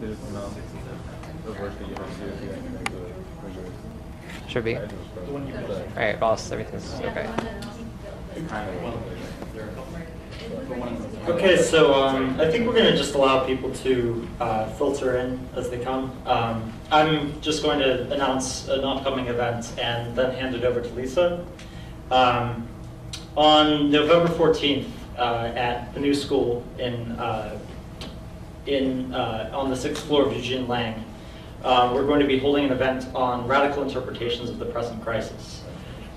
there's not the work that you have to do if you have to graduate. Should be. Alright, boss, everything's okay. Okay, so um, I think we're going to just allow people to uh, filter in as they come. Um, I'm just going to announce an upcoming event and then hand it over to Lisa. Um, on November 14th uh, at the new school in, uh, in, uh, on the sixth floor of Eugene Lang, uh, we're going to be holding an event on radical interpretations of the present crisis.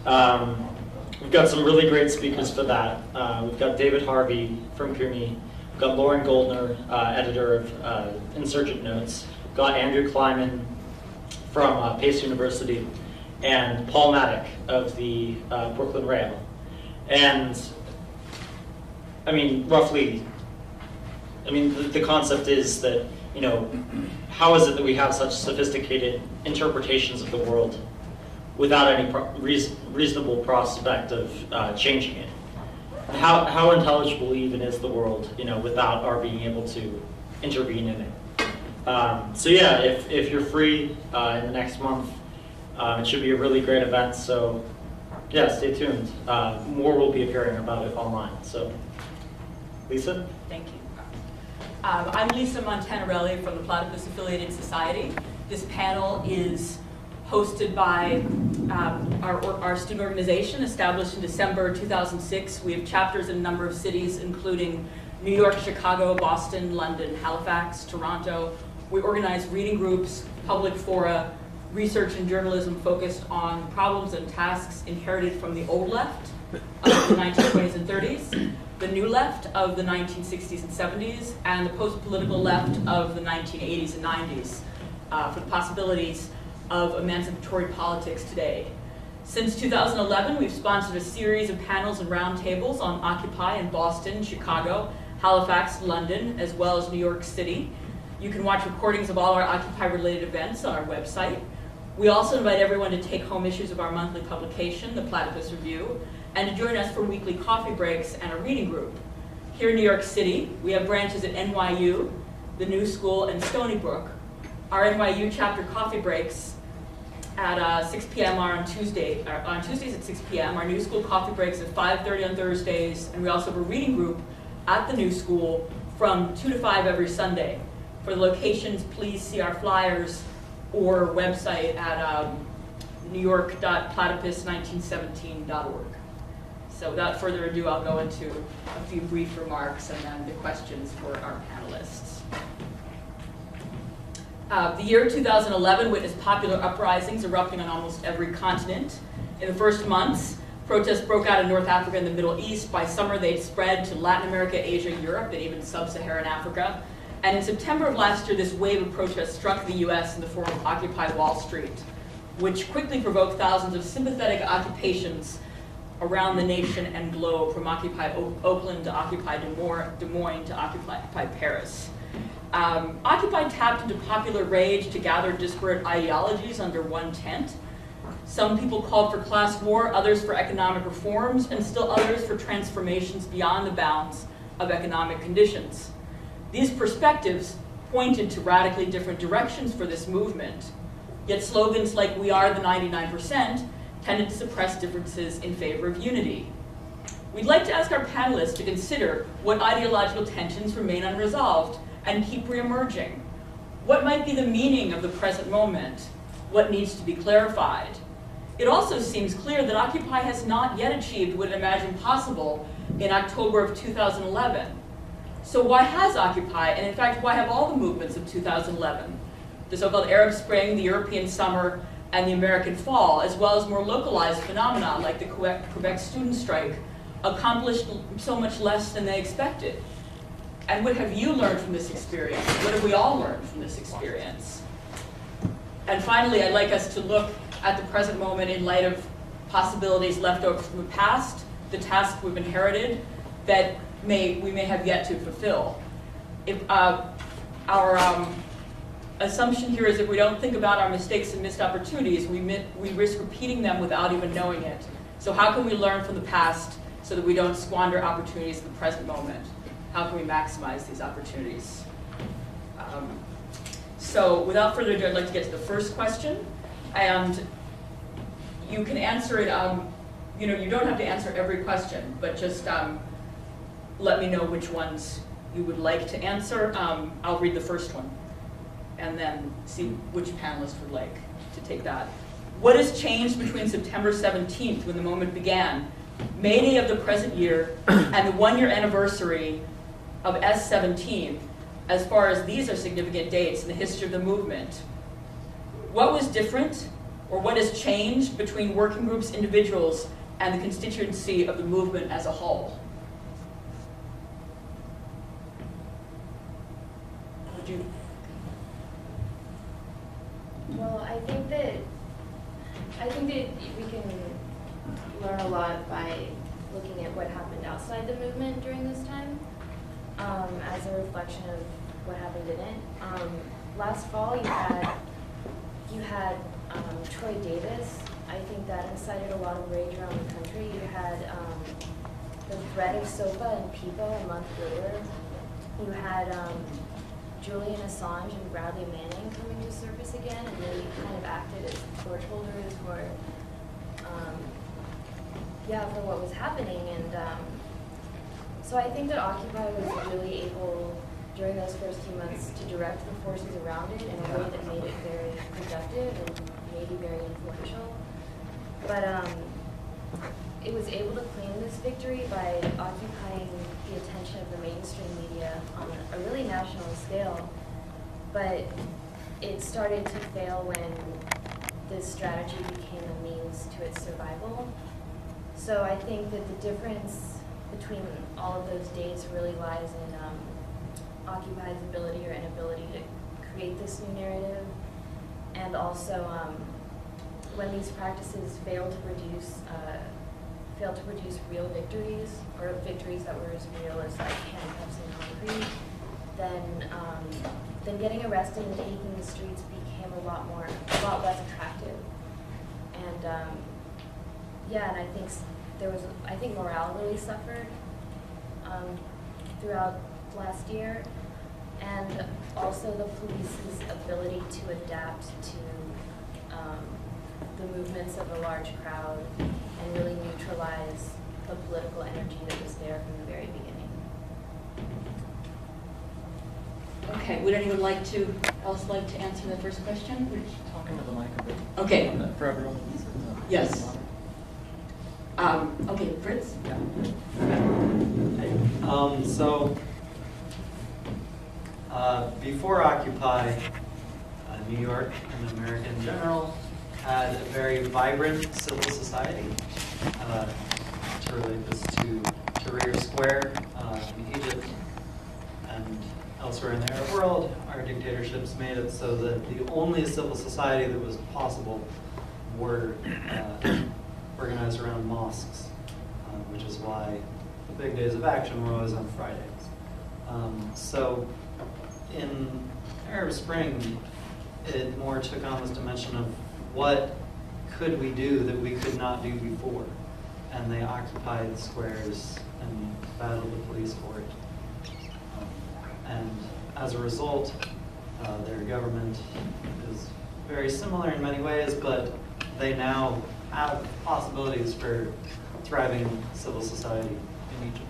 Um, We've got some really great speakers for that. Uh, we've got David Harvey from CUNY. We've got Loren Goldner, uh, editor of uh, Insurgent Notes. We've got Andrew Kliman from uh, Pace University. And Paul Mattick of the Brooklyn Rail. And, I mean, roughly, I mean, the, the concept is that, you know, how is it that we have such sophisticated interpretations of the world without any pro- reas- reasonable prospect of uh, changing it. How, how intelligible even is the world, you know, without our being able to intervene in it? Um, so yeah, if, if you're free uh, in the next month, um, it should be a really great event. So yeah, stay tuned. Uh, more will be appearing about it online. So Lisa. Thank you. Um, I'm Lisa Montanarelli from the Platypus Affiliated Society. This panel is hosted by um, our, our student organization established in December 2006. We have chapters in a number of cities, including New York, Chicago, Boston, London, Halifax, Toronto. We organize reading groups, public fora, research and journalism focused on problems and tasks inherited from the old left of the 1920s and 30s, the new left of the 1960s and 70s, and the post-political left of the 1980s and 90s uh, for the possibilities of emancipatory politics today. Since 2011, we've sponsored a series of panels and roundtables on Occupy in Boston, Chicago, Halifax, London, as well as New York City. You can watch recordings of all our Occupy-related events on our website. We also invite everyone to take home issues of our monthly publication, the Platypus Review, and to join us for weekly coffee breaks and a reading group. Here in New York City, we have branches at NYU, the New School, and Stony Brook. Our NYU chapter coffee breaks at uh, 6 p.m. are on Tuesday. uh, on Tuesdays at 6 p.m. Our New School coffee breaks at 5:30 on Thursdays, and we also have a reading group at the New School from 2 to 5 every Sunday. For the locations, please see our flyers or website at um, newyork.platypus1917.org. So without further ado, I'll go into a few brief remarks and then the questions for our panelists. Uh, the year 2011 witnessed popular uprisings erupting on almost every continent. In the first months, protests broke out in North Africa and the Middle East. By summer, they'd spread to Latin America, Asia, Europe, and even sub-Saharan Africa. And in September of last year, this wave of protests struck the U.S. in the form of Occupy Wall Street, which quickly provoked thousands of sympathetic occupations around the nation and globe, from Occupy o- Oakland to Occupy Des Des Moines to Occupy Paris. Um, Occupy tapped into popular rage to gather disparate ideologies under one tent. Some people called for class war, others for economic reforms, and still others for transformations beyond the bounds of economic conditions. These perspectives pointed to radically different directions for this movement, yet slogans like we are the 99% tended to suppress differences in favor of unity. We'd like to ask our panelists to consider what ideological tensions remain unresolved and keep reemerging. What might be the meaning of the present moment? What needs to be clarified? It also seems clear that Occupy has not yet achieved what it imagined possible in October of 2011. So why has Occupy, and in fact, why have all the movements of 2011, the so-called Arab Spring, the European Summer, and the American Fall, as well as more localized phenomena like the Quebec, Quebec student strike, accomplished so much less than they expected? And what have you learned from this experience? What have we all learned from this experience? And finally, I'd like us to look at the present moment in light of possibilities left over from the past, the tasks we've inherited that may, we may have yet to fulfill. If, uh, our um, assumption here is if we don't think about our mistakes and missed opportunities, we, we risk repeating them without even knowing it. So how can we learn from the past so that we don't squander opportunities in the present moment? How can we maximize these opportunities? Um, So without further ado, I'd like to get to the first question. And you can answer it, um, you know, you don't have to answer every question, but just um, let me know which ones you would like to answer. Um, I'll read the first one and then see which panelist would like to take that. What has changed between September 17th, when the moment began, May Day of the present year, and the one-year anniversary of S17, as far as these are significant dates in the history of the movement? What was different, or what has changed between working groups, individuals, and the constituency of the movement as a whole? Would you Well, I think that, I think that we can learn a lot by looking at what happened outside the movement during this time, um, as a reflection of what happened in it. Um, last fall, you had, you had, um, Troy Davis. I think that incited a lot of rage around the country. You had, um, the threat of SOPA and PIPA a month later. You had, um, Julian Assange and Bradley Manning coming to surface again, and they kind of acted as torch holders for, um, yeah, for what was happening. And um, so I think that Occupy was really able during those first few months to direct the forces around it in a way that made it very productive and maybe very influential. But um, it was able to claim this victory by occupying the attention of the mainstream media on a really national scale. But it started to fail when this strategy became a means to its survival. So I think that the difference between all of those dates really lies in um, Occupy's ability or inability to create this new narrative, and also um, when these practices fail to produce uh, fail to produce real victories or victories that were as real as like handcuffs and concrete, then um, then getting arrested and taking the streets became a lot more a lot less attractive. And um, yeah, and I think there was I think morale really suffered um, throughout last year, and also the police's ability to adapt to um, the movements of a large crowd and really neutralize the political energy that was there from the very beginning. Okay, would anyone like to, else like to answer the first question? Talk into the mic a bit. Okay. For everyone. Yes. Um, okay, Fritz? Yeah. Um, so, uh, before Occupy, uh, New York and America in general had a very vibrant civil society. Uh, to relate this to Tahrir Square uh, in Egypt and elsewhere in the Arab world, our dictatorships made it so that the only civil society that was possible were uh, organized around mosques, uh, which is why the big days of action were always on Fridays. Um, so in Arab Spring, it more took on this dimension of what could we do that we could not do before. And they occupied the squares and battled the police for it. Um, And as a result, uh, their government is very similar in many ways, but they now have possibilities for thriving civil society in Egypt.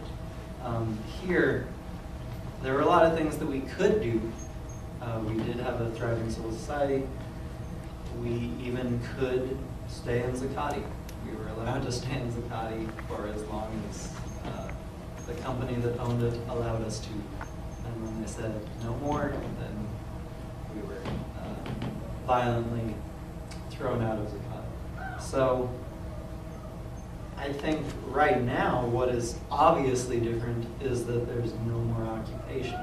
Um, here, there were a lot of things that we could do. Uh, we did have a thriving civil society. We even could stay in Zuccotti. We were allowed to stay in Zuccotti for as long as uh, the company that owned it allowed us to. And when they said no more, then we were uh, violently thrown out of Zuccotti. So I think right now, what is obviously different is that there's no more occupation.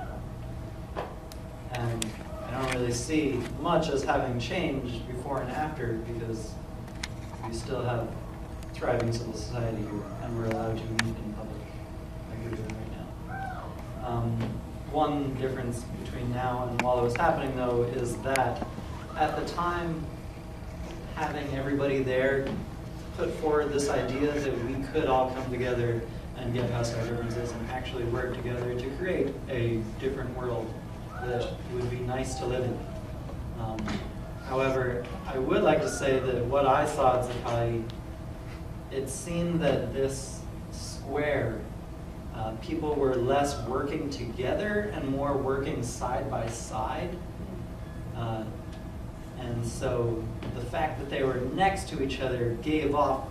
And I don't really see much as having changed before and after because we still have thriving civil society and we're allowed to meet in public like we're doing right now. Um, one difference between now and while it was happening though is that at the time having everybody there put forward this idea that we could all come together and get past our differences and actually work together to create a different world that would be nice to live in. Um, However, I would like to say that what I saw at Zuccotti, it seemed that this square, uh, people were less working together and more working side by side. Uh, And so the fact that they were next to each other gave off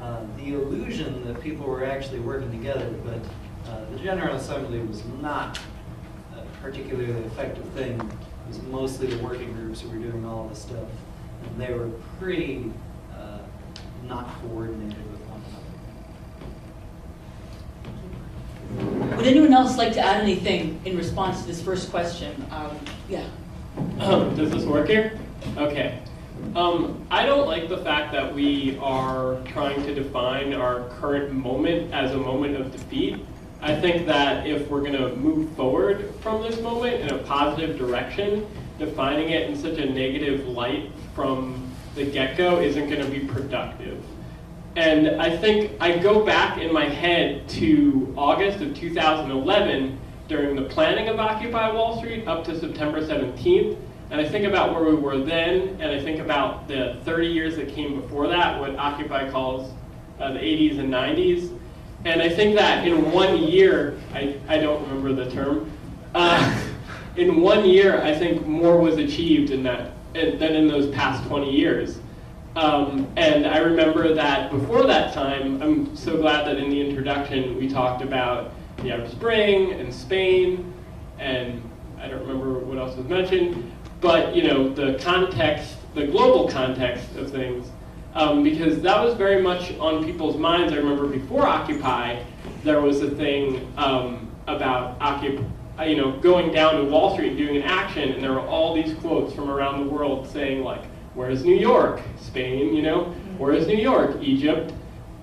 uh, the illusion that people were actually working together, but uh, the General Assembly was not particularly effective thing. Was mostly the working groups who were doing all this stuff, and they were pretty uh, not coordinated with one another. Would anyone else like to add anything in response to this first question? Um, Yeah. Um, does this work here? Okay. Um, I don't like the fact that we are trying to define our current moment as a moment of defeat. I think that if we're going to move forward from this moment in a positive direction, defining it in such a negative light from the get-go isn't going to be productive. And I think I go back in my head to August of 2011 during the planning of Occupy Wall Street up to September 17th. And I think about where we were then, and I think about the 30 years that came before that, what Occupy calls uh, the 80s and 90s. And I think that in one year, I, I don't remember the term, uh, in one year, I think more was achieved in that in, than in those past 20 years. Um, and I remember that before that time, I'm so glad that in the introduction we talked about the Arab Spring and Spain, and I don't remember what else was mentioned, but you know the context, the global context of things, um, because that was very much on people's minds. I remember before Occupy, there was a thing um, about Occupy, you know, going down to Wall Street and doing an action, and there were all these quotes from around the world saying like, "Where's New York? Spain? You know, where's New York? Egypt?"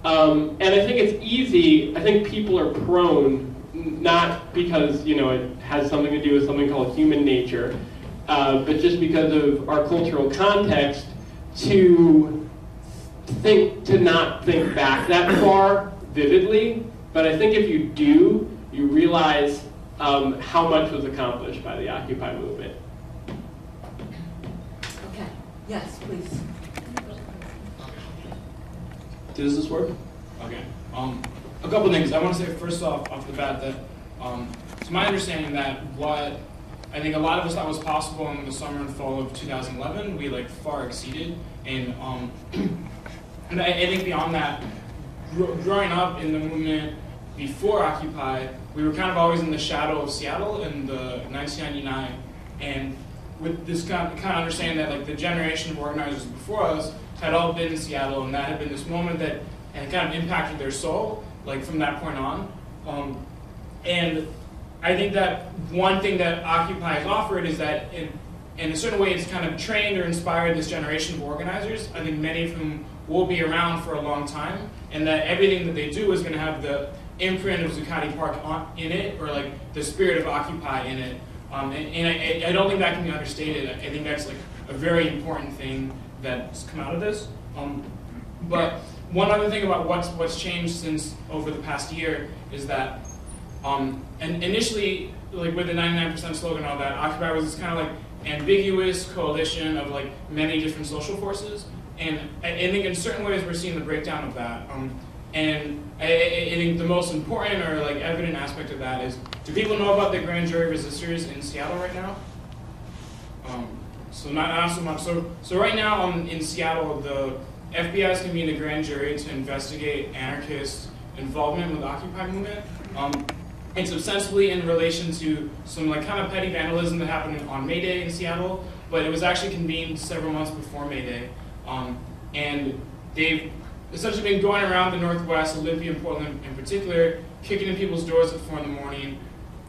Um, and I think it's easy. I think people are prone, not because you know it has something to do with something called human nature, uh, but just because of our cultural context, to think to not think back that far vividly. But I think if you do, you realize um, how much was accomplished by the Occupy movement. Okay. Yes, please. Does this work? Okay. Um, a couple things. I want to say first off, off the bat, that um, it's my understanding that what I think a lot of us thought was possible in the summer and fall of 2011, we like far exceeded. And um, and I, I think beyond that, gr- growing up in the movement before Occupy, we were kind of always in the shadow of Seattle in the 1999, and with this kind of, kind of understanding that like the generation of organizers before us had all been in Seattle, and that had been this moment that had kind of impacted their soul, like from that point on. Um, and I think that one thing that Occupy has offered is that in, in a certain way it's kind of trained or inspired this generation of organizers. I think many of whom will be around for a long time, and that everything that they do is going to have the imprint of Zuccotti Park on, in it, or like the spirit of Occupy in it. Um, and and I, I don't think that can be understated. I think that's like a very important thing that's come out of this. Um, but one other thing about what's what's changed since over the past year is that um, and initially, like with the 99% slogan and all that, Occupy was this kind of like ambiguous coalition of like many different social forces. And I, think in certain ways we're seeing the breakdown of that. Um, and I, I, think the most important or like evident aspect of that is, do people know about the grand jury resistors in Seattle right now? Um, so not, not so much. So so right now um, in Seattle, the FBI is in the grand jury to investigate anarchist involvement with the Occupy movement. Um, it's ostensibly in relation to some like kind of petty vandalism that happened on May Day in Seattle, but it was actually convened several months before May Day. Um, and they've essentially been going around the Northwest, Olympia and Portland in particular, kicking in people's doors at four in the morning,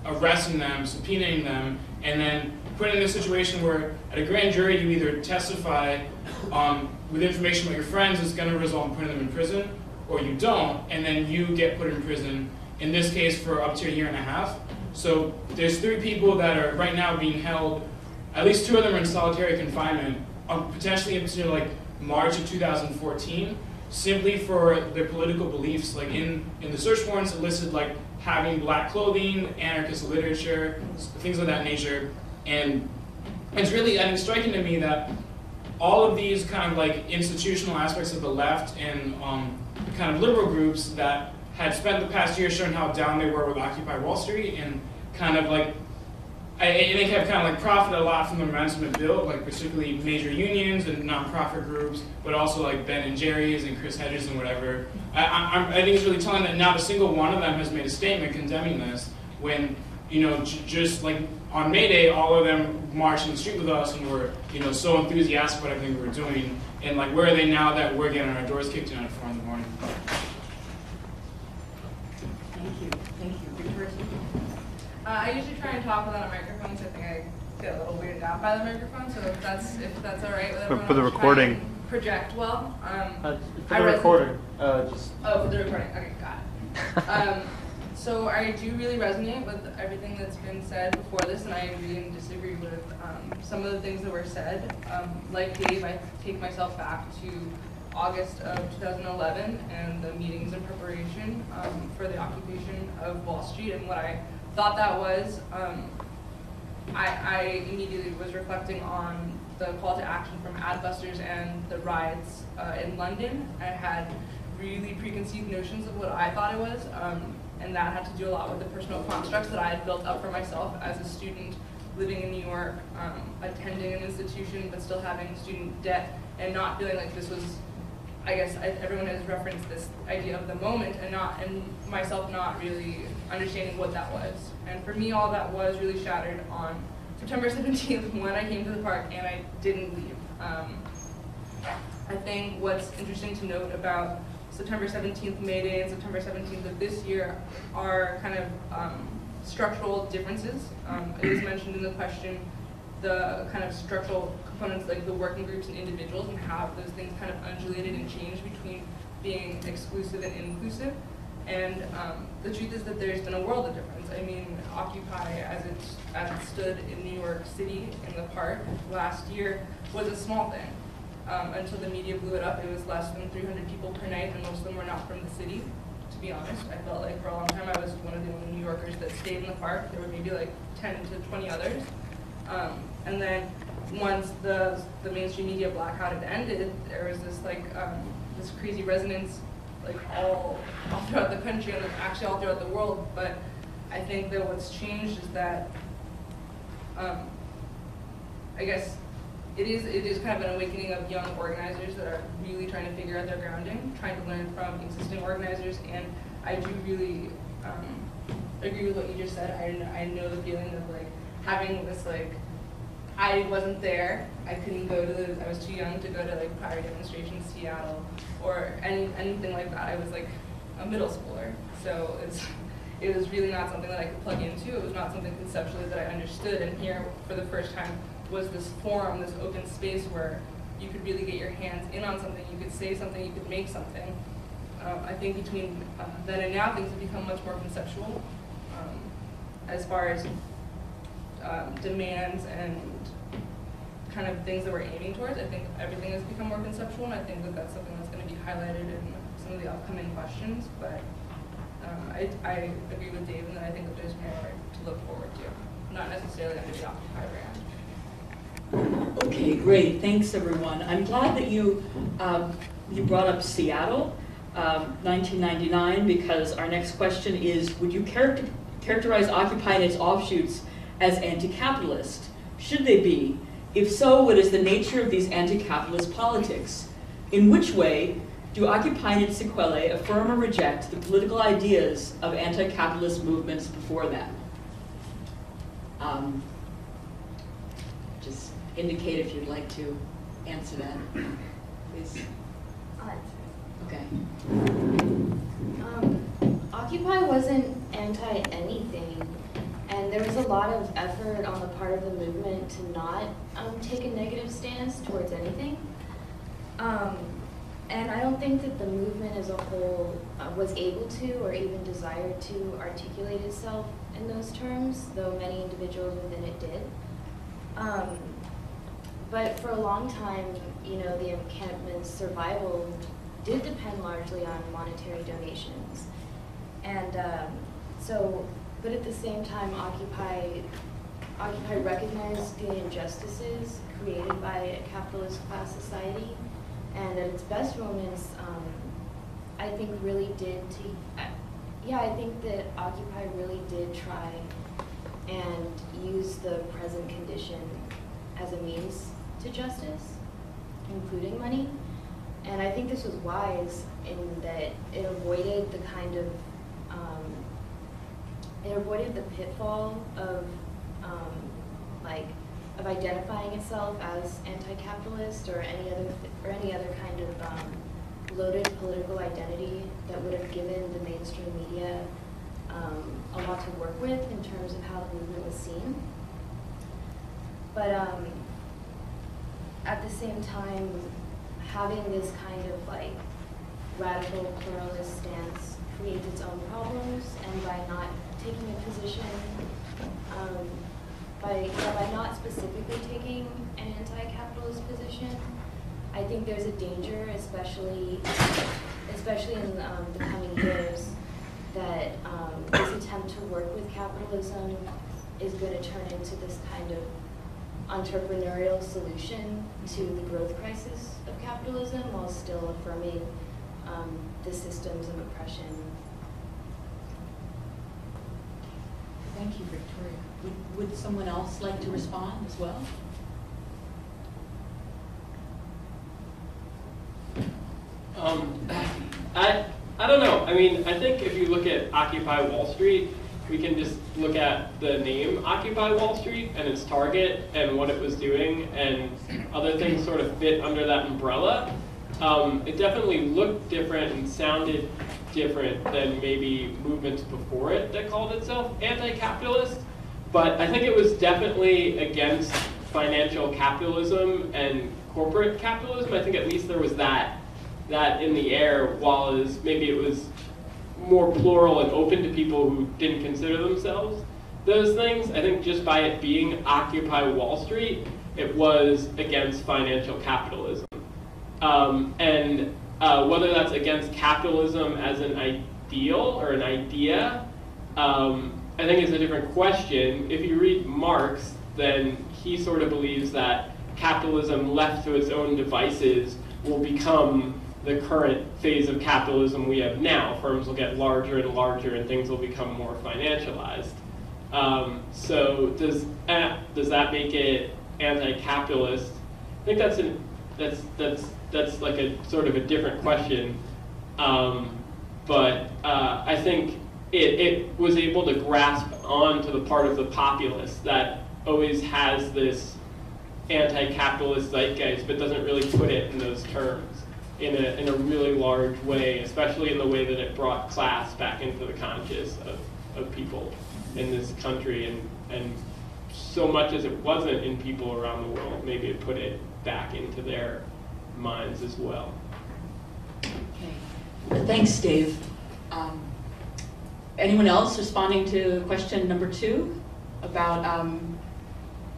arresting them, subpoenaing them, and then putting in a situation where at a grand jury you either testify um, with information about your friends that's going to result in putting them in prison, or you don't, and then you get put in prison, in this case for up to a year and a half. So there's three people that are right now being held, at least two of them are in solitary confinement, um, potentially into like March of 2014, simply for their political beliefs. Like in, in the search warrants, it listed like having black clothing, anarchist literature, things of that nature. And it's really and it's striking to me that all of these kind of like institutional aspects of the left and um, kind of liberal groups that had spent the past year showing how down they were with Occupy Wall Street and kind of like I, I think have kind of like profited a lot from the momentum it like particularly major unions and nonprofit groups, but also like Ben and Jerry's and Chris Hedges and whatever. I, I, I think it's really telling that not a single one of them has made a statement condemning this when, you know, just like on May Day, all of them marched in the street with us and were, you know, so enthusiastic about everything we were doing. And like, where are they now that we're getting our doors kicked in at four in the morning? Thank you, thank you. Victoria? Uh, I usually try and talk without a microphone, so I think I get a little weirded out by the microphone. So if that's if that's all right with For- everyone, for the I'll try recording. and Project well. Um, Uh, for I the reson- recorder, uh, just Oh, for the recording. Okay, got it. Um, so I do really resonate with everything that's been said before this, and I agree and disagree with um, some of the things that were said. Um, like Dave, I take myself back to August of 2011 and the meetings in preparation um, for the occupation of Wall Street and what I thought that was. Um, I, I immediately was reflecting on the call to action from Adbusters and the riots uh, in London. I had really preconceived notions of what I thought it was, um, and that had to do a lot with the personal constructs that I had built up for myself as a student living in New York, um, attending an institution but still having student debt, and not feeling like this was I guess I, everyone has referenced this idea of the moment and not and myself not really understanding what that was. And for me, all that was really shattered on September 17th when I came to the park and I didn't leave. Um, I think what's interesting to note about September 17th, May Day, and September 17th of this year are kind of um, structural differences. Um, it was mentioned in the question the kind of structural components like the working groups and individuals and how those things kind of undulated and changed between being exclusive and inclusive. And um, the truth is that there's been a world of difference. I mean, Occupy, as it as it stood in New York City in the park last year, was a small thing. Um, until the media blew it up, it was less than 300 people per night, and most of them were not from the city. To be honest, I felt like for a long time I was one of the only New Yorkers that stayed in the park. There were maybe like 10 to 20 others. Um, and then once the the mainstream media blackout had ended, there was this like um, this crazy resonance, like all all throughout the country and actually all throughout the world. But I think that what's changed is that um, I guess it is it is kind of an awakening of young organizers that are really trying to figure out their grounding, trying to learn from existing organizers, and I do really um, agree with what you just said. I I know the feeling of like having this like I wasn't there. I couldn't go to the, I was too young to go to like prior demonstrations, in Seattle, or any anything like that. I was like a middle schooler, so it's it was really not something that I could plug into. It was not something conceptually that I understood. And here, for the first time, was this forum, this open space where you could really get your hands in on something. You could say something. You could make something. Um, I think between uh, then and now, things have become much more conceptual um, as far as um, demands and kind of things that we're aiming towards. I think everything has become more conceptual, and I think that that's something highlighted in some of the upcoming questions. But um, I, I agree with Dave and that I think that there's more to look forward to, not necessarily under the Occupy brand. Okay, great, thanks, everyone. I'm glad that you, um, you brought up Seattle, um, 1999, because our next question is, would you character- characterize Occupy and its offshoots as anti-capitalist? Should they be? If so, what is the nature of these anti-capitalist politics? In which way do Occupy and its sequelae affirm or reject the political ideas of anti-capitalist movements before them? Um, just indicate if you'd like to answer that, please. Okay. Um, Occupy wasn't anti-anything, and there was a lot of effort on the part of the movement to not um, take a negative stance towards anything. Um, and I don't think that the movement as a whole uh, was able to or even desired to articulate itself in those terms, though many individuals within it did. Um, but for a long time, you know, the encampment's survival did depend largely on monetary donations. And um, so, but at the same time, Occupy Occupy recognized the injustices created by a capitalist class society, and at its best moments, um, I think really did yeah, I think that Occupy really did try and use the present condition as a means to justice, including money. And I think this was wise in that it avoided the kind of, um, it avoided the pitfall of, um, like, of identifying itself as anti-capitalist or any other, or any other kind of, um, loaded political identity that would have given the mainstream media, um, a lot to work with in terms of how the movement was seen. But, um, at the same time, having this kind of like radical pluralist stance creates its own problems, and by not taking a position, um, by, by not specifically taking an anti-capitalist position, I think there's a danger, especially, especially in um, the coming years, that um, this attempt to work with capitalism is going to turn into this kind of entrepreneurial solution to the growth crisis of capitalism while still affirming um, the systems of oppression. Thank you, Victoria. Would, would someone else like to respond as well? Um, I, I don't know. I mean, I think if you look at Occupy Wall Street, we can just look at the name Occupy Wall Street and its target and what it was doing, and other things sort of fit under that umbrella. Um, it definitely looked different and sounded different than maybe movements before it that called itself anti-capitalist. But I think it was definitely against financial capitalism and corporate capitalism. I think at least there was that that in the air, while as maybe it was more plural and open to people who didn't consider themselves those things. I think just by it being Occupy Wall Street, it was against financial capitalism. Um, and uh, whether that's against capitalism as an ideal or an idea, um, I think it's a different question. If you read Marx, then he sort of believes that capitalism left to its own devices will become the current phase of capitalism we have now. Firms will get larger and larger, and things will become more financialized. Um, so does uh, does that make it anti-capitalist? I think that's an that's that's that's like a sort of a different question. Um, but uh, I think it, it was able to grasp onto the part of the populace that always has this anti-capitalist zeitgeist, but doesn't really put it in those terms in a, in a really large way, especially in the way that it brought class back into the conscious of, of people in this country. And, and so much as it wasn't in people around the world, maybe it put it back into their minds as well. Okay. Thanks, Dave. Um, anyone else responding to question number two about um,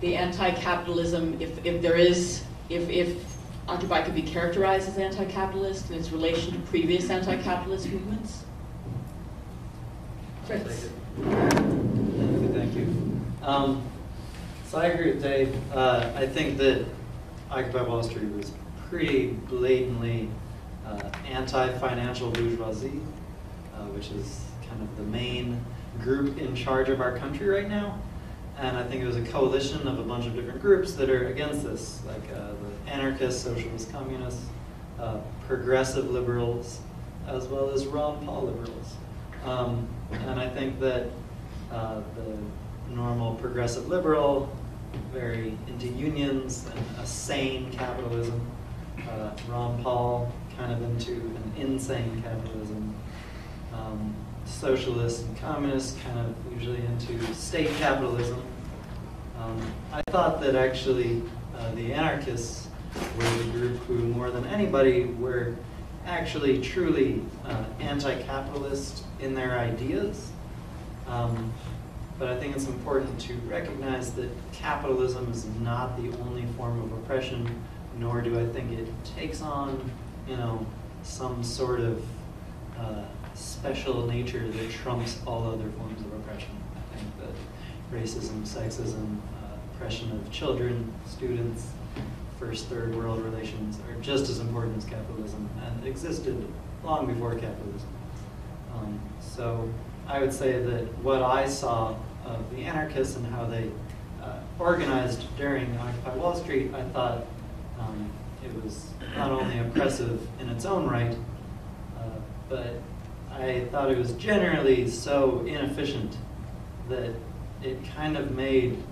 the anti-capitalism, if, if there is, if, if Occupy could be characterized as anti-capitalist in its relation to previous anti-capitalist movements? Fritz. Thank you, thank you. Um, so I agree with Dave. Uh, I think that Occupy Wall Street was pretty blatantly uh, anti-financial bourgeoisie, uh, which is kind of the main group in charge of our country right now. And I think it was a coalition of a bunch of different groups that are against this, like uh, the anarchists, socialists, communists, uh, progressive liberals, as well as Ron Paul liberals. Um, and I think that uh, the normal progressive liberal, very into unions and a sane capitalism. Uh, Ron Paul, kind of into an insane capitalism. Um, socialists and communists, kind of usually into state capitalism. Um, I thought that actually uh, the anarchists were the group who, more than anybody, were actually truly uh, anti-capitalist in their ideas. Um, but I think it's important to recognize that capitalism is not the only form of oppression, nor do I think it takes on, you know, some sort of uh, special nature that trumps all other forms of oppression. I think that racism, sexism, uh, oppression of children, students, first, third world relations are just as important as capitalism and existed long before capitalism. Um, so I would say that what I saw of the anarchists and how they uh, organized during Occupy Wall Street, I thought um, it was not only oppressive in its own right, uh, but I thought it was generally so inefficient that it kind of made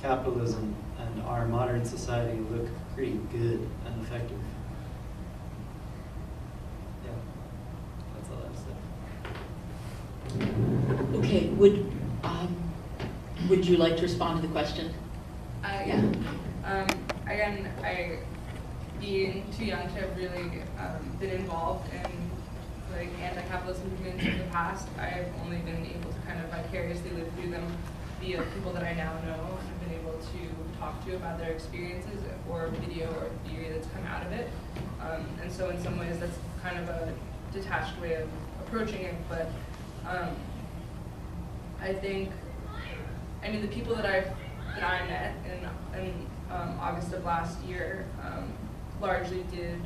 capitalism and our modern society look pretty good and effective. Yeah, that's all I have to say. Okay, would, um, would you like to respond to the question? Uh, yeah. Um, again, I, being too young to have really um, been involved in like anti-capitalist movements in the past, I've only been able to kind of vicariously live through them via people that I now know and been able to talk to about their experiences or video or theory that's come out of it. Um, and so in some ways that's kind of a detached way of approaching it, but um, I think I mean, the people that I that I met in in um, August of last year um, largely did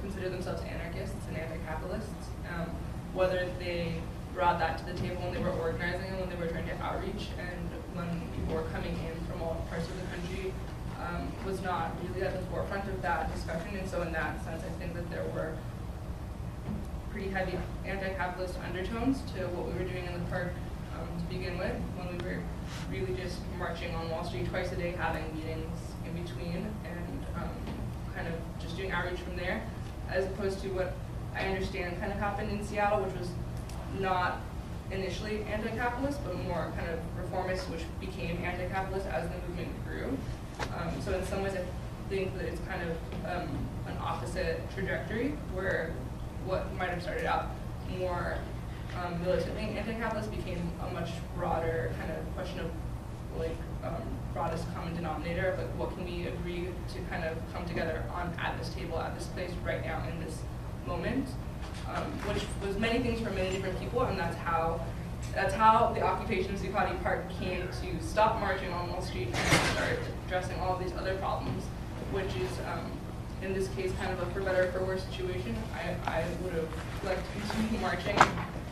consider themselves anarchists and anti-capitalists. Um, whether they brought that to the table when they were organizing and when they were trying to outreach, and when people were coming in from all parts of the country, um, was not really at the forefront of that discussion. And so, in that sense, I think that there were pretty heavy anti-capitalist undertones to what we were doing in the park um, to begin with, when we were really just marching on Wall Street twice a day, having meetings in between, and um, kind of just doing outreach from there, as opposed to what I understand kind of happened in Seattle, which was not initially anti-capitalist, but more kind of reformist, which became anti-capitalist as the movement grew. Um, so in some ways, I think that it's kind of um, an opposite trajectory, where what might have started out more um, militantly anti-capitalist became a much broader kind of question of like um, broadest common denominator, like what can we agree to kind of come together on at this table, at this place, right now, in this moment, um, which was many things for many different people, and that's how that's how the occupation of Zuccotti Park came to stop marching on Wall Street and start addressing all these other problems, which is um, in this case kind of a for better or for worse situation. I, I would have liked to continue marching,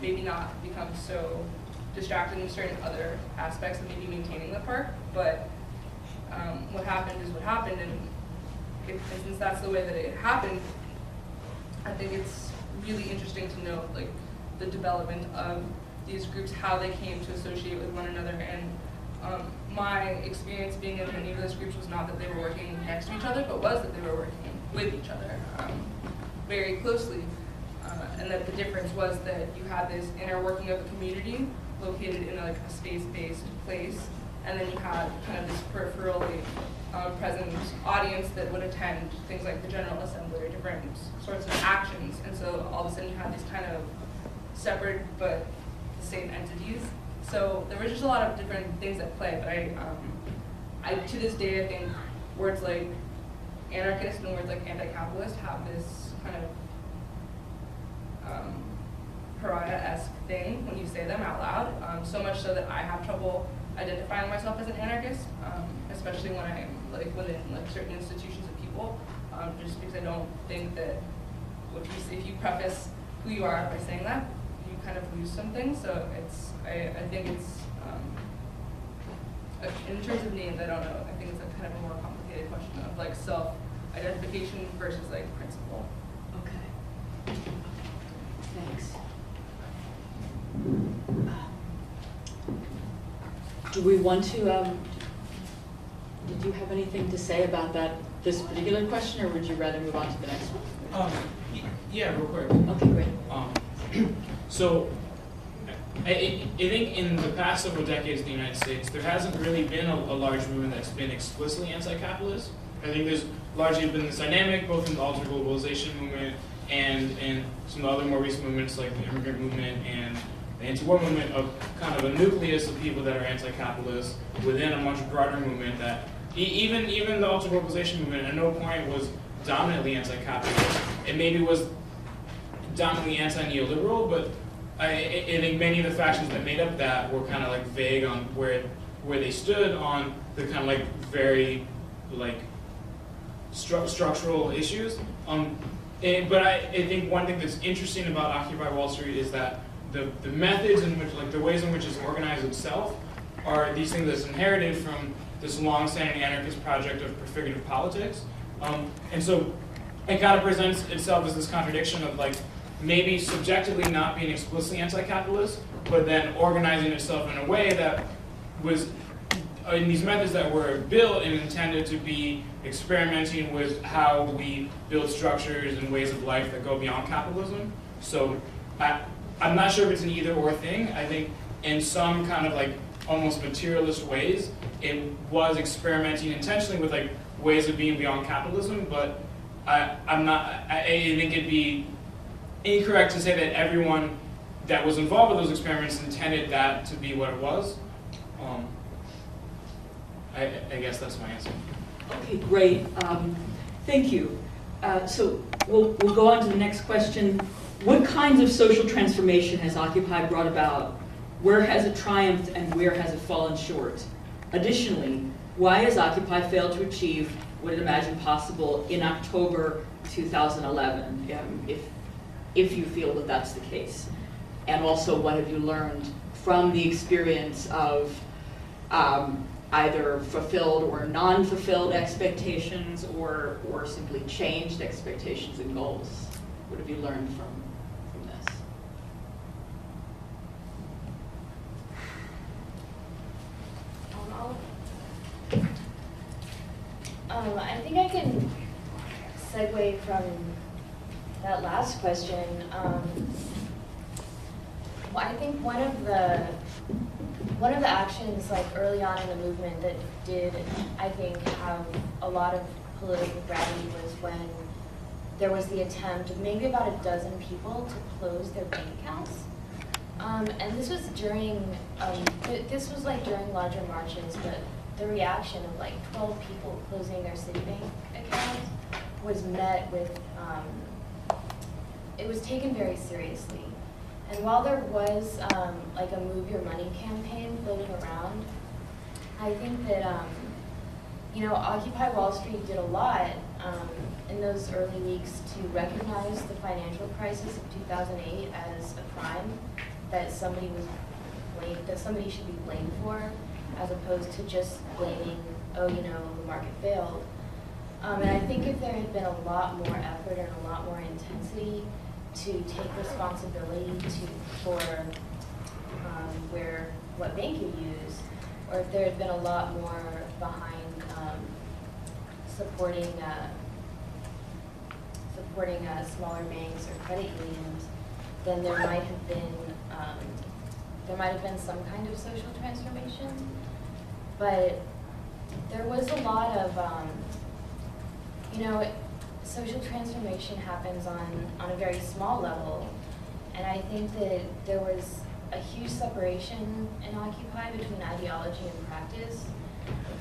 maybe not become so distracted in certain other aspects of maybe maintaining the park, but um, what happened is what happened, and, and since that's the way that it happened, I think it's really interesting to note like the development of these groups, how they came to associate with one another, and um, my experience being in many of those groups was not that they were working next to each other, but was that they were working with each other um, very closely. Uh, and that the difference was that you had this inner working of a community located in like a space-based place, and then you had kind of this peripherally uh, present audience that would attend things like the General Assembly or different sorts of actions. And so all of a sudden you had these kind of separate but the same entities. So there was just a lot of different things at play. But I, um, I to this day, I think words like anarchist and words like anti-capitalist have this kind of um, pariah-esque thing when you say them out loud. Um, so much so that I have trouble identifying myself as an anarchist, um, especially when I'm like within like certain institutions of people, um, just because I don't think that if you, if you preface who you are by saying that, you kind of lose something. So it's I, I think it's um, in terms of names, I don't know. I think it's a kind of a more complicated question of like self-identification versus like principle. Okay. Thanks. Do we want to, um, did you have anything to say about that, this particular question, or would you rather move on to the next one? Um, yeah, real quick. Okay, great. Um, so, I, I think in the past several decades in the United States, there hasn't really been a, a large movement that's been explicitly anti-capitalist. I think there's largely been this dynamic, both in the alter globalization movement and in some of the other more recent movements like the immigrant movement and the anti-war movement, of kind of a nucleus of people that are anti-capitalist within a much broader movement that e- even even the alter globalization movement at no point was dominantly anti-capitalist. It maybe was dominantly anti-neoliberal, but I, I I think many of the factions that made up that were kind of like vague on where where they stood on the kind of like very like stru- structural issues. Um, and, but I, I think one thing that's interesting about Occupy Wall Street is that the, the methods in which, like the ways in which it's organized itself, are these things that's inherited from this long-standing anarchist project of prefigurative politics. Um, and so it kind of presents itself as this contradiction of like maybe subjectively not being explicitly anti-capitalist, but then organizing itself in a way that was in these methods that were built and intended to be experimenting with how we build structures and ways of life that go beyond capitalism. So I'm not sure if it's an either or thing. I think in some kind of like almost materialist ways, it was experimenting intentionally with like ways of being beyond capitalism, but I, I'm not, I, I think it'd be incorrect to say that everyone that was involved with those experiments intended that to be what it was. Um, I, I guess that's my answer. Okay, great. Um, Thank you. Uh, So we'll, we'll go on to the next question. What kinds of social transformation has Occupy brought about? Where has it triumphed and where has it fallen short? Additionally, why has Occupy failed to achieve what it imagined possible in October 2011, um, if, if you feel that that's the case? And also, what have you learned from the experience of um, either fulfilled or non-fulfilled expectations or, or simply changed expectations and goals? What have you learned from, from this? Um, I'll- Um, I think I can segue from that last question. Um, I think one of the, one of the actions like early on in the movement that did, I think, have a lot of political gravity was when there was the attempt of maybe about a dozen people to close their bank accounts. Um, and this was during, um, th- this was like during larger marches, but the reaction of like twelve people closing their Citibank accounts was met with, um, it was taken very seriously. And while there was, um, like a Move Your Money campaign floating around, I think that, um, you know, Occupy Wall Street did a lot um, in those early weeks to recognize the financial crisis of 2008 as a crime that somebody was blamed, that somebody should be blamed for, as opposed to just blaming, oh, you know, the market failed. Um, and I think if there had been a lot more effort and a lot more intensity to take responsibility to for um, where what bank you use, or if there had been a lot more behind um, supporting uh, supporting uh, smaller banks or credit unions, then there might have been um, there might have been some kind of social transformation. But there was a lot of um, you know social transformation happens on on a very small level, and I think that there was a huge separation in Occupy between ideology and practice.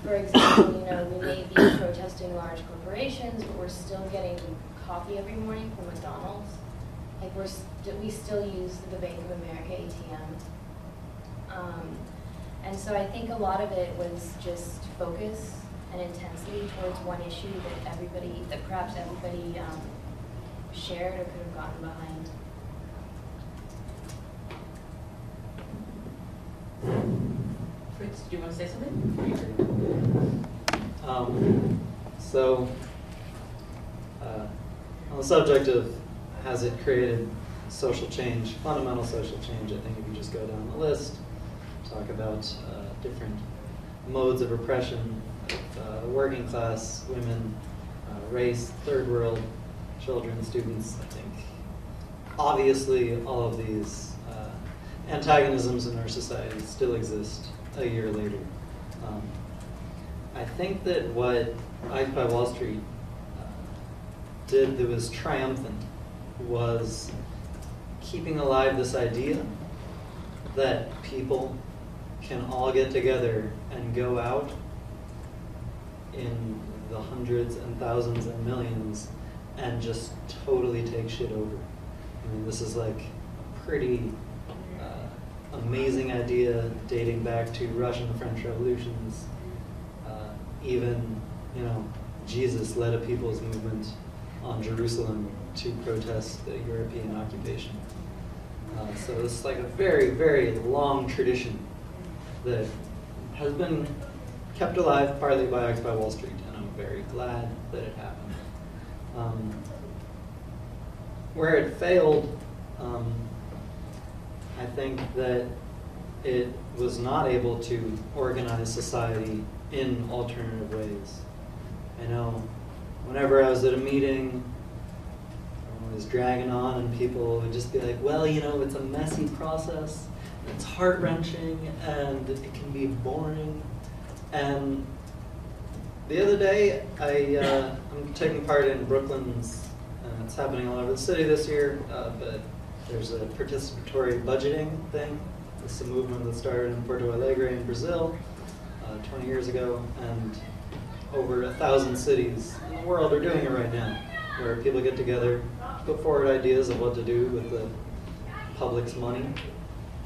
For example, you know, we may be protesting large corporations, but we're still getting coffee every morning from McDonald's. Like we're st- we still use the Bank of America ATM. Um, and so I think a lot of it was just focus and intensity towards one issue that everybody, that perhaps everybody um, shared or could have gotten behind. Fritz, do you want to say something? Um, so, uh, on the subject of has it created social change, fundamental social change, I think if you just go down the list, talk about uh, different modes of oppression of uh, working class women, uh, race, third world children, students, I think obviously all of these antagonisms in our society still exist a year later. Um, I think that what Occupy Wall Street uh, did that was triumphant was keeping alive this idea that people can all get together and go out in the hundreds and thousands and millions and just totally take shit over. I mean, this is like a pretty uh, amazing idea dating back to Russian and French revolutions. Uh, even, you know, Jesus led a people's movement on Jerusalem to protest the European occupation. Uh, so it's like a very, very long tradition that has been kept alive partly by Occupy Wall Street, and I'm very glad that it happened. Um, where it failed, um, I think that it was not able to organize society in alternative ways. I know whenever I was at a meeting, I was dragging on, and people would just be like, well, you know, it's a messy process, it's heart wrenching, and it can be boring. And the other day, I, uh, I'm taking part in Brooklyn's, uh, it's happening all over the city this year, uh, but there's a participatory budgeting thing. It's a movement that started in Porto Alegre in Brazil uh, 20 years ago, and over a thousand cities in the world are doing it right now, where people get together, put forward ideas of what to do with the public's money,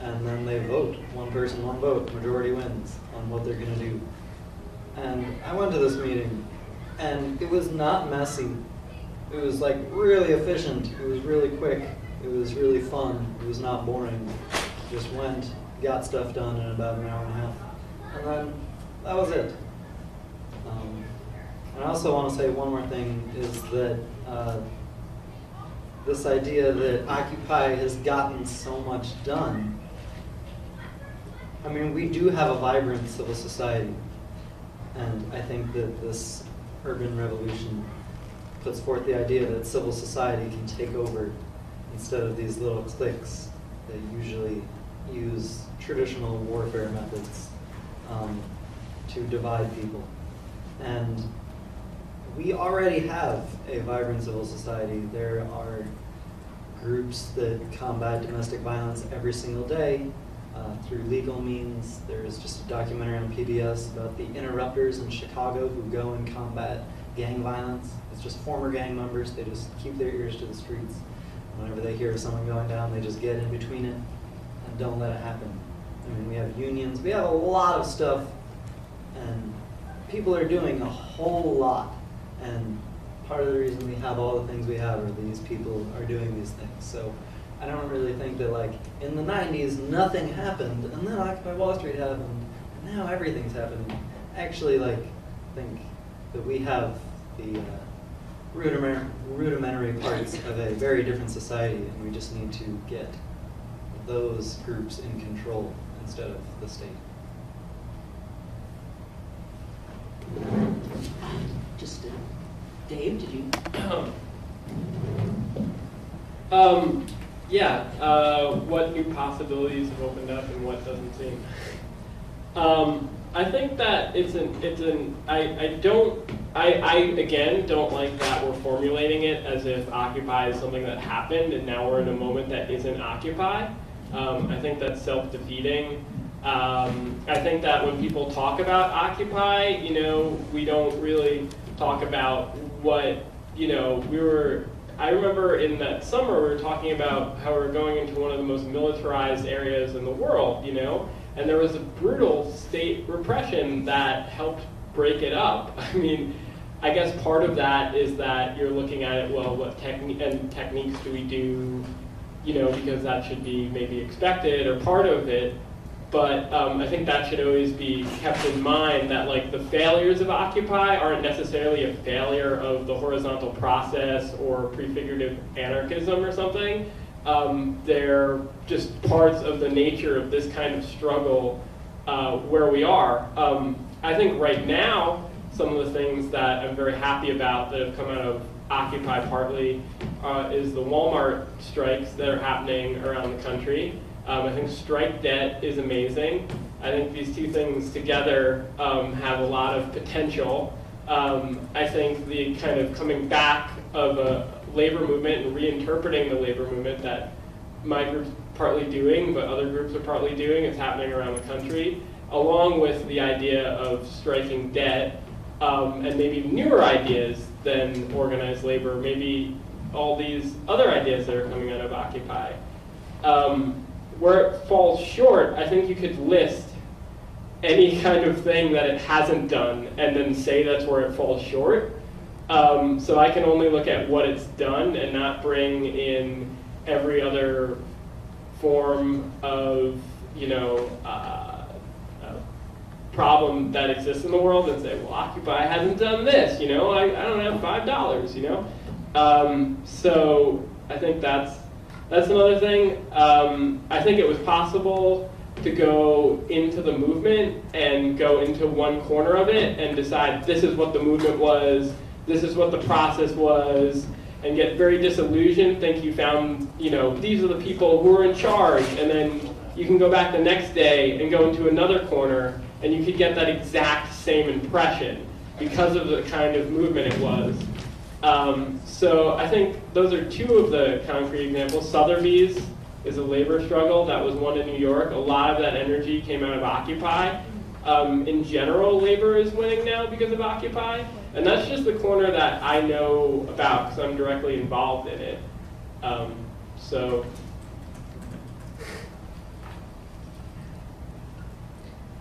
and then they vote. One person, one vote. Majority wins on what they're going to do. And I went to this meeting, and it was not messy. It was like really efficient. It was really quick. It was really fun. It was not boring. Just went, got stuff done in about an hour and a half, and then that was it. Um, and I also want to say one more thing is that uh, this idea that Occupy has gotten so much done. I mean, we do have a vibrant civil society, and I think that this urban revolution puts forth the idea that civil society can take over instead of these little cliques that usually use traditional warfare methods um, to divide people. And we already have a vibrant civil society. There are groups that combat domestic violence every single day uh, through legal means. There's just a documentary on PBS about the interrupters in Chicago who go and combat gang violence. It's just former gang members. They just keep their ears to the streets. Whenever they hear someone going down, they just get in between it and don't let it happen. I mean, we have unions. We have a lot of stuff, and people are doing a whole lot. And part of the reason we have all the things we have are these people are doing these things. So I don't really think that like in the 90s nothing happened, and then Occupy Wall Street happened, and now everything's happening. Actually, like I think that we have the uh, rudimentary, rudimentary parts of a very different society, and we just need to get those groups in control instead of the state. Just, uh, Dave, did you? Um, yeah, uh, what new possibilities have opened up and what doesn't seem. Um, I think that it's an, it's an, I, I don't, I, I again don't like that we're formulating it as if Occupy is something that happened and now we're in a moment that isn't Occupy. Um, I think that's self-defeating. Um, I think that when people talk about Occupy, you know, we don't really talk about what, you know, we were, I remember in that summer we were talking about how we are going into one of the most militarized areas in the world, you know, and there was a brutal state repression that helped break it up. I mean, I guess part of that is that you're looking at it, well, what technique and techniques do we do, you know, because that should be maybe expected or part of it. But um, I think that should always be kept in mind that like the failures of Occupy aren't necessarily a failure of the horizontal process or prefigurative anarchism or something. Um, they're just parts of the nature of this kind of struggle uh, where we are. Um, I think right now, some of the things that I'm very happy about that have come out of Occupy partly uh, is the Walmart strikes that are happening around the country. Um, I think strike debt is amazing. I think these two things together um, have a lot of potential. Um, I think the kind of coming back of a labor movement and reinterpreting the labor movement that my group's partly doing, but other groups are partly doing, it's happening around the country, along with the idea of striking debt um, and maybe newer ideas than organized labor, maybe all these other ideas that are coming out of Occupy. Um, where it falls short, I think you could list any kind of thing that it hasn't done and then say that's where it falls short. Um, so I can only look at what it's done and not bring in every other form of, you know, uh, uh, problem that exists in the world and say, well, Occupy hasn't done this, you know, I, I don't have five dollars, you know. Um, so I think that's that's another thing. Um, I think it was possible to go into the movement and go into one corner of it and decide this is what the movement was, this is what the process was, and get very disillusioned, think you found, you know, these are the people who are in charge, and then you can go back the next day and go into another corner, and you could get that exact same impression because of the kind of movement it was. Um, so I think those are two of the concrete examples. Sotheby's is a labor struggle. That was one in New York. A lot of that energy came out of Occupy. Um, in general, labor is winning now because of Occupy. And that's just the corner that I know about because I'm directly involved in it. Um, so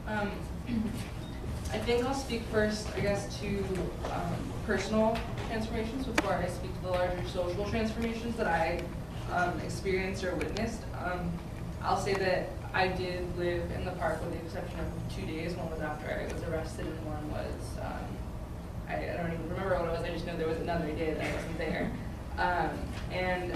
Um, I think I'll speak first, I guess, to um, personal transformations before I speak to the larger social transformations that I um, experienced or witnessed. Um, I'll say that I did live in the park with the exception of two days. One was after I was arrested, and one was um, I, I don't even remember what it was. I just know there was another day that I wasn't there. Um, and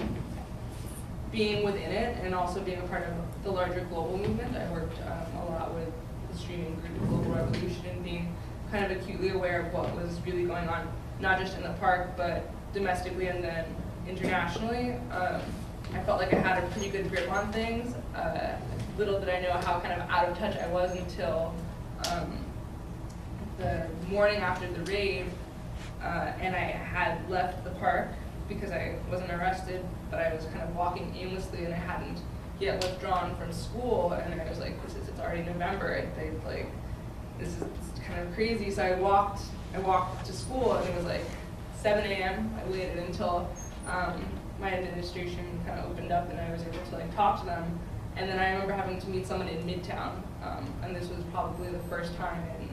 being within it, and also being a part of the larger global movement, I worked um, a lot with the streaming group Global Revolution, and being kind of acutely aware of what was really going on, not just in the park, but domestically and then internationally. Um, I felt like I had a pretty good grip on things. Uh, little did I know how kind of out of touch I was until um, the morning after the raid, uh, and I had left the park because I wasn't arrested, but I was kind of walking aimlessly and I hadn't yet withdrawn from school, and I was like, this is, it's already November, I think, like, this is kind of crazy, so I walked, I walked to school, and it was like seven AM, I waited until, um, my administration kind of opened up and I was able to like talk to them, and then I remember having to meet someone in Midtown, um, and this was probably the first time in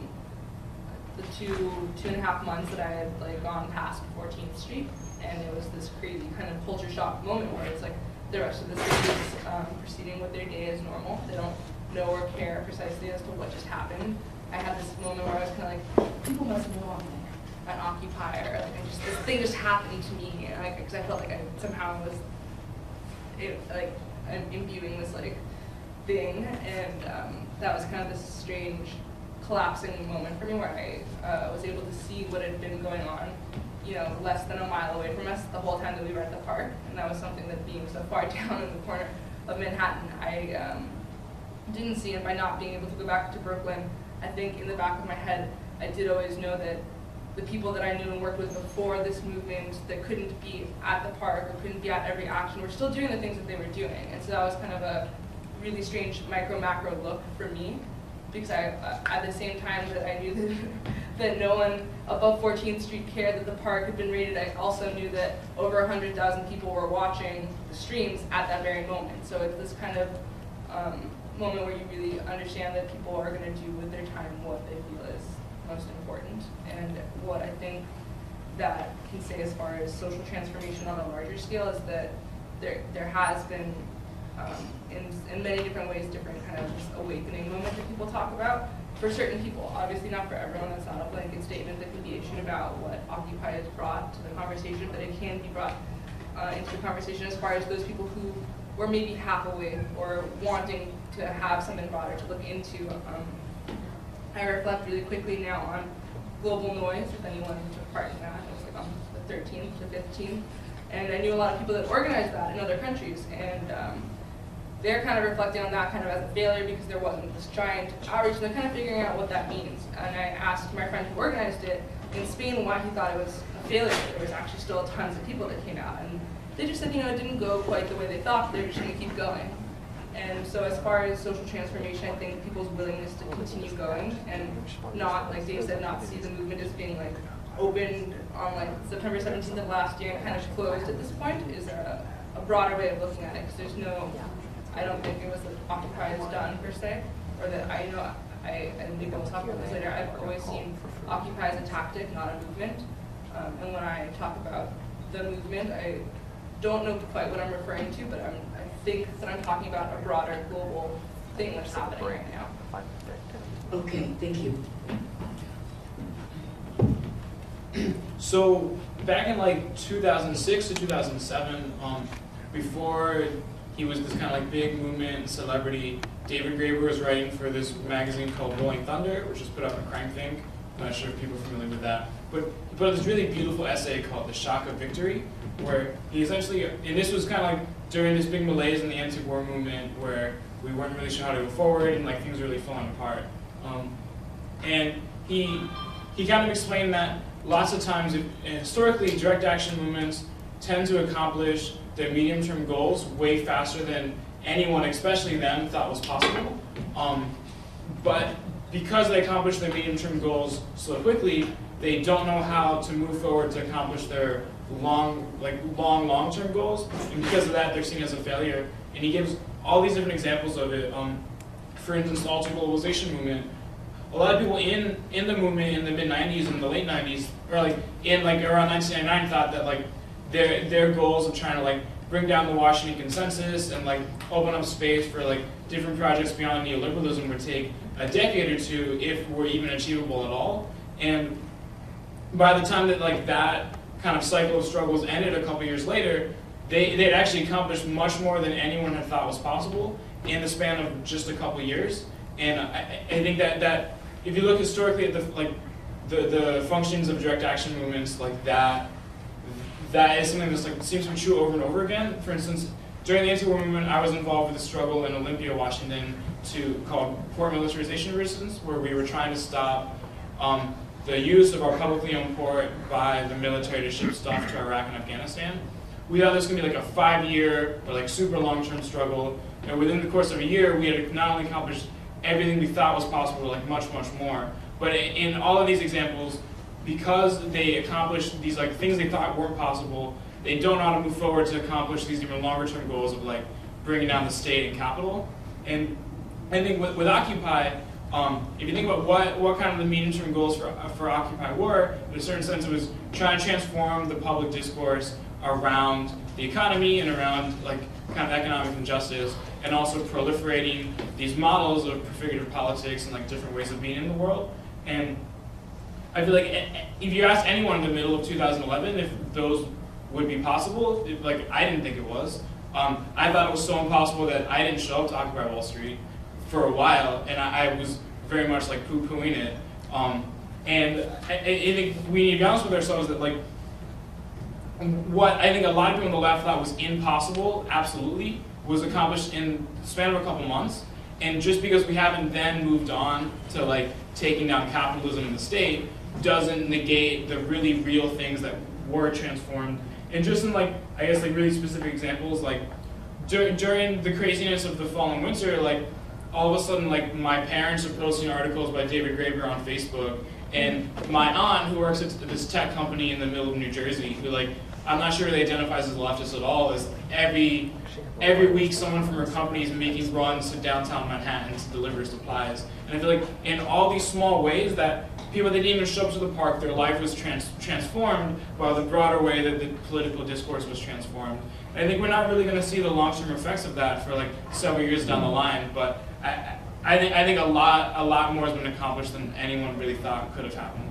the two two and a half months that I had like gone past 14th Street, and it was this crazy kind of culture shock moment where it's like the rest of the city is um, proceeding with their day as normal. They don't know or care precisely as to what just happened. I had this moment where I was kind of like, people must know I'm like an occupier, like I just this thing just happening to me, and like because I felt like I somehow was it, like I'm imbuing this like thing, and um, that was kind of this strange collapsing moment for me where I uh, was able to see what had been going on, you know, less than a mile away from us the whole time that we were at the park, and that was something that being so far down in the corner of Manhattan, I um, didn't see, and by not being able to go back to Brooklyn, I think in the back of my head, I did always know that the people that I knew and worked with before this movement that couldn't be at the park or couldn't be at every action were still doing the things that they were doing. And so that was kind of a really strange micro macro look for me because I, uh, at the same time that I knew that, that no one above 14th Street cared that the park had been raided, I also knew that over 100,000 people were watching the streams at that very moment. So it's this kind of um, moment where you really understand that people are going to do with their time what they feel is most important. And what I think that can say as far as social transformation on a larger scale is that there, there has been, um, in, in many different ways, different kind of awakening moments that people talk about. For certain people, obviously not for everyone, that's not a blanket statement that can be issued about what Occupy has brought to the conversation, but it can be brought uh, into the conversation as far as those people who were maybe half awake or wanting to have something broader to look into. Um, I reflect really quickly now on global noise, if anyone took part in that. It was like on the 13th to 15th. And I knew a lot of people that organized that in other countries. And um, they're kind of reflecting on that kind of as a failure because there wasn't this giant outreach. And they're kind of figuring out what that means. And I asked my friend who organized it in Spain why he thought it was a failure. There was actually still tons of people that came out. And they just said, you know, it didn't go quite the way they thought. They're just going to keep going. And so as far as social transformation, I think people's willingness to continue going and not, like Dave said, not see the movement as being like opened on like September 17th of last year and kind of closed at this point is a, a broader way of looking at it because there's no I don't think it was that Occupy is done per se, or that I know, I, and maybe we'll talk about this later, I've always seen Occupy as a tactic, not a movement. Um, and when I talk about the movement, I don't know quite what I'm referring to, but I'm, think that I'm talking about a broader global thing that's happening right now. Okay, thank you. So back in like 2006 to 2007, um, before he was this kind of like big movement celebrity, David Graeber was writing for this magazine called Rolling Thunder, which was put up in CrimethInc. I'm not sure if people are familiar with that, but he put out this really beautiful essay called "The Shock of Victory," where he essentially, and this was kind of like during this big malaise in the anti-war movement, where we weren't really sure how to go forward and like things were really falling apart. Um, and he he kind of explained that lots of times, if, historically, direct action movements tend to accomplish their medium-term goals way faster than anyone, especially them, thought was possible. Um, but because they accomplish their medium-term goals so quickly, they don't know how to move forward to accomplish their long, like long, long-term goals, and because of that, they're seen as a failure. And he gives all these different examples of it. Um, for instance, the alter globalization movement a lot of people in in the movement in the mid 90s and the late 90s or like in like around 1999 thought that like their their goals of trying to like bring down the Washington consensus and like open up space for like different projects beyond neoliberalism would take a decade or two if were even achievable at all and by the time that like that kind of cycle of struggles ended a couple years later they they had actually accomplished much more than anyone had thought was possible in the span of just a couple years and I, I think that that if you look historically at the like the, the functions of direct action movements like that, that is something that's like seems to be true over and over again. For instance, during the anti-war movement, I was involved with a struggle in Olympia, Washington, to called port militarization resistance, where we were trying to stop um, the use of our publicly owned port by the military to ship stuff to Iraq and Afghanistan. We thought this was gonna be like a five-year or like super long-term struggle, and within the course of a year, we had not only accomplished everything we thought was possible, like much, much more. But in all of these examples, because they accomplished these like things they thought weren't possible, they don't know how to move forward to accomplish these even longer term goals of like bringing down the state and capital. And I think with, with Occupy, um, if you think about what, what kind of the medium term goals for, for Occupy were, in a certain sense it was trying to transform the public discourse around the economy and around like kind of economic injustice and also proliferating these models of prefigurative politics and like different ways of being in the world. And I feel like if you ask anyone in the middle of 2011 if those would be possible, if, like I didn't think it was. Um, I thought it was so impossible that I didn't show up to Occupy Wall Street for a while, and I, I was very much like poo-pooing it. Um, and I, I think we need to be honest with ourselves that like what I think a lot of people on the left thought was impossible, absolutely, was accomplished in the span of a couple months. And just because we haven't then moved on to like taking down capitalism in the state doesn't negate the really real things that were transformed. And just in like, I guess like really specific examples, like dur- during the craziness of the fall and winter, like all of a sudden like my parents are posting articles by David Graeber on Facebook and my aunt who works at this tech company in the middle of New Jersey who like I'm not sure they identifies as leftist at all is every every week someone from her company is making runs to downtown Manhattan to deliver supplies. And I feel like in all these small ways that people that didn't even show up to the park, their life was trans- transformed while the broader way that the political discourse was transformed. And I think we're not really going to see the long-term effects of that for like several years down the line, but I, I think I think a lot a lot more has been accomplished than anyone really thought could have happened.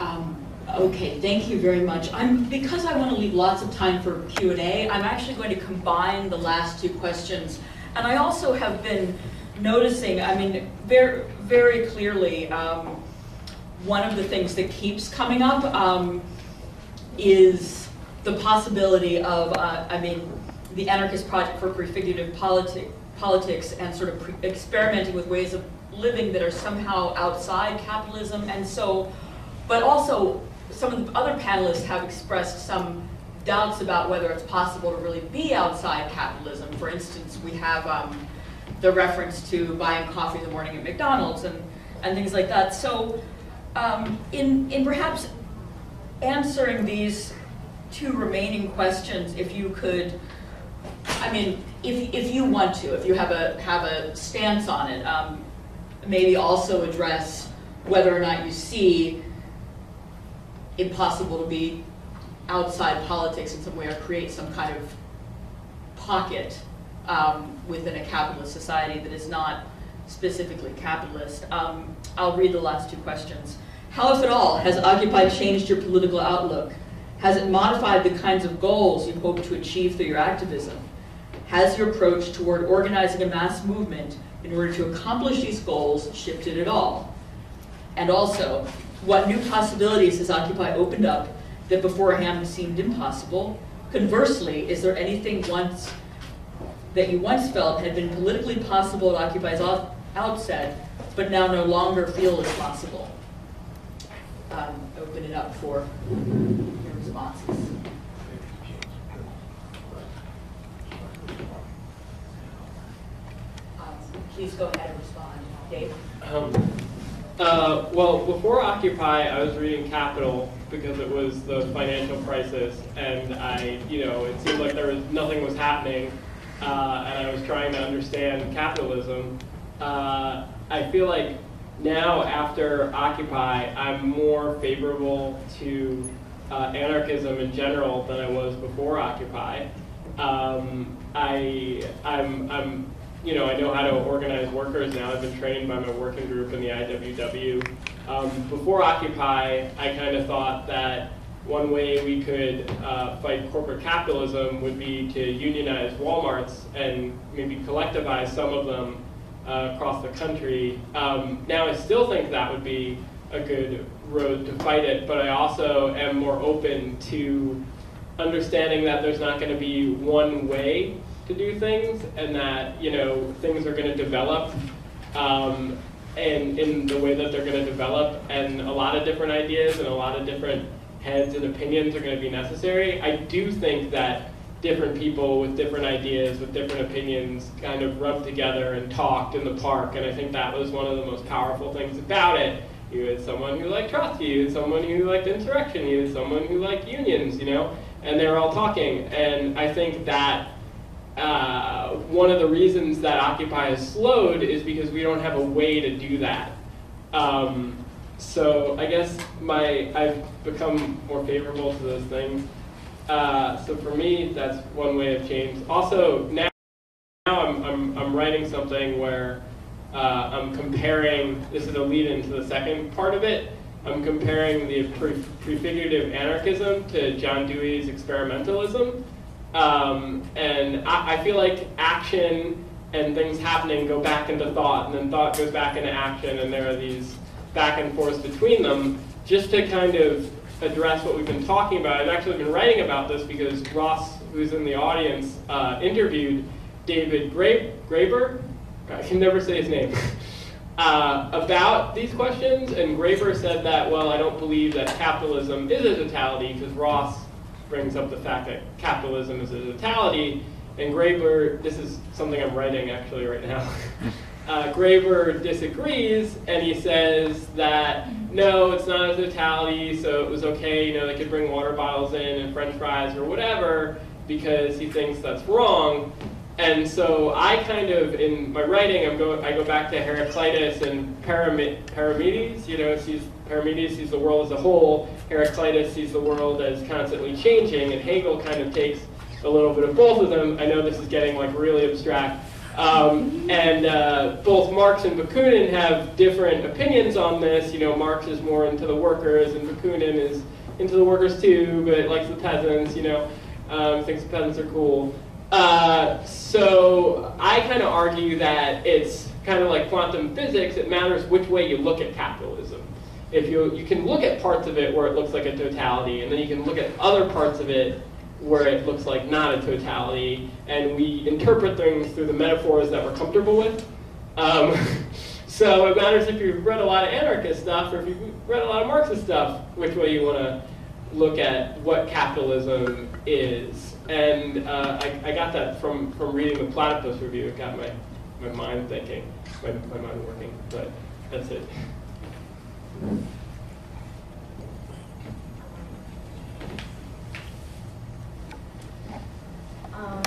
Um, Okay, thank you very much. I'm, because I want to leave lots of time for Q&A, I'm actually going to combine the last two questions. And I also have been noticing, I mean, very, very clearly, um, one of the things that keeps coming up um, is the possibility of, uh, I mean, the Anarchist Project for Prefigurative politi Politics and sort of experimenting with ways of living that are somehow outside capitalism. And so, but also some of the other panelists have expressed some doubts about whether it's possible to really be outside capitalism. For instance, we have um, the reference to buying coffee in the morning at McDonald's and, and things like that. So um, in, in perhaps answering these two remaining questions, if you could I mean, if, if you want to, if you have a, have a stance on it, um, maybe also address whether or not you see it possible to be outside politics in some way or create some kind of pocket um, within a capitalist society that is not specifically capitalist. Um, I'll read the last two questions. How, if at all, has Occupy changed your political outlook? Has it modified the kinds of goals you hope to achieve through your activism? Has your approach toward organizing a mass movement in order to accomplish these goals shifted at all? And also, what new possibilities has Occupy opened up that beforehand seemed impossible? Conversely, is there anything once that you once felt had been politically possible at Occupy's out- outset, but now no longer feel is possible? Um, open it up for your responses. Um, Please go ahead and respond. Dave? Um, uh, well, before Occupy, I was reading Capital because it was the financial crisis, and I, you know, it seemed like there was nothing was happening, uh, and I was trying to understand capitalism. Uh, I feel like now, after Occupy, I'm more favorable to uh, anarchism in general than I was before Occupy. Um, I, I'm, I'm you know, I know how to organize workers now. I've been trained by my working group in the IWW. Um, before Occupy, I kind of thought that one way we could uh, fight corporate capitalism would be to unionize Walmarts and maybe collectivize some of them uh, across the country. Um, now, I still think that would be a good road to fight it, but I also am more open to understanding that there's not going to be one way to do things and that you know things are going to develop um, and in the way that they're going to develop and a lot of different ideas and a lot of different heads and opinions are going to be necessary. I do think that different people with different ideas with different opinions kind of rubbed together and talked in the park and i think that was one of the most powerful things about it. You had someone who liked trotsky you had someone who liked insurrection you had someone who liked unions you know and they were all talking. And i think that uh, one of the reasons that Occupy has slowed is because we don't have a way to do that. Um, so I guess my I've become more favorable to those things. Uh, so for me, that's one way of change. Also now, now I'm, I'm, I'm writing something where uh, I'm comparing. This is a lead into the second part of it. I'm comparing the pre- prefigurative anarchism to John Dewey's experimentalism. Um, and I, I, feel like action and things happening go back into thought, and then thought goes back into action, and there are these back and forths between them. Just to kind of address what we've been talking about, I've actually been writing about this because Ross, who's in the audience, uh, interviewed David Gra- Graeber. I can never say his name. Uh, about these questions, and Graeber said that, well, I don't believe that capitalism is a totality because Ross brings up the fact that capitalism is a totality, and Graeber, this is something I'm writing actually right now. Uh, Graeber disagrees, and he says that no, it's not a totality, so it was okay. You know, they could bring water bottles in and French fries or whatever because he thinks that's wrong. And so I kind of, in my writing, I'm go, I go back to Heraclitus and Parmenides. You know, sees Parmenides sees the world as a whole. Heraclitus sees the world as constantly changing, and Hegel kind of takes a little bit of both of them. I know this is getting like really abstract. Um, and uh, both Marx and Bakunin have different opinions on this. You know, Marx is more into the workers, and Bakunin is into the workers too, but likes the peasants. You know, um, thinks the peasants are cool. Uh, so I kind of argue that it's kind of like quantum physics. It matters which way you look at capitalism. If you you can look at parts of it where it looks like a totality, and then you can look at other parts of it where it looks like not a totality, and we interpret things through the metaphors that we're comfortable with. Um, so it matters if you've read a lot of anarchist stuff or if you've read a lot of Marxist stuff, which way you want to look at what capitalism is. And uh, I, I, got that from, from reading the Platypus review. It got my, my mind thinking, my, my mind working, but that's it. Um,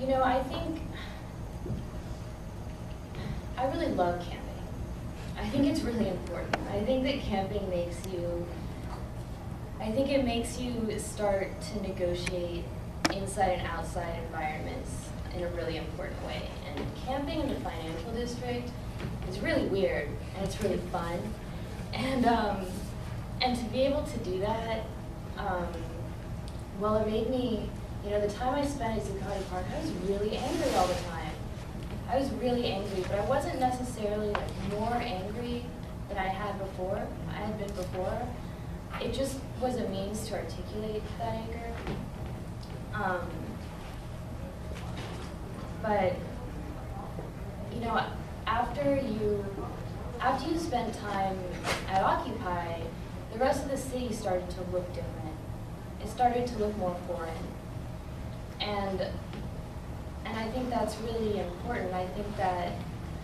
you know, I think I really love camping. I think it's really important. I think that camping makes you I think it makes you start to negotiate inside and outside environments in a really important way. And camping in the financial district is really weird and it's really fun. And um, and to be able to do that, um, well, it made me, you know, the time I spent at Zuccotti Park, I was really angry all the time. I was really angry, but I wasn't necessarily like more angry than I had before. I had been before. It just was a means to articulate that anger. Um, but you know, after you after you spent time at Occupy, the rest of the city started to look different. It started to look more foreign. And and I think that's really important. I think that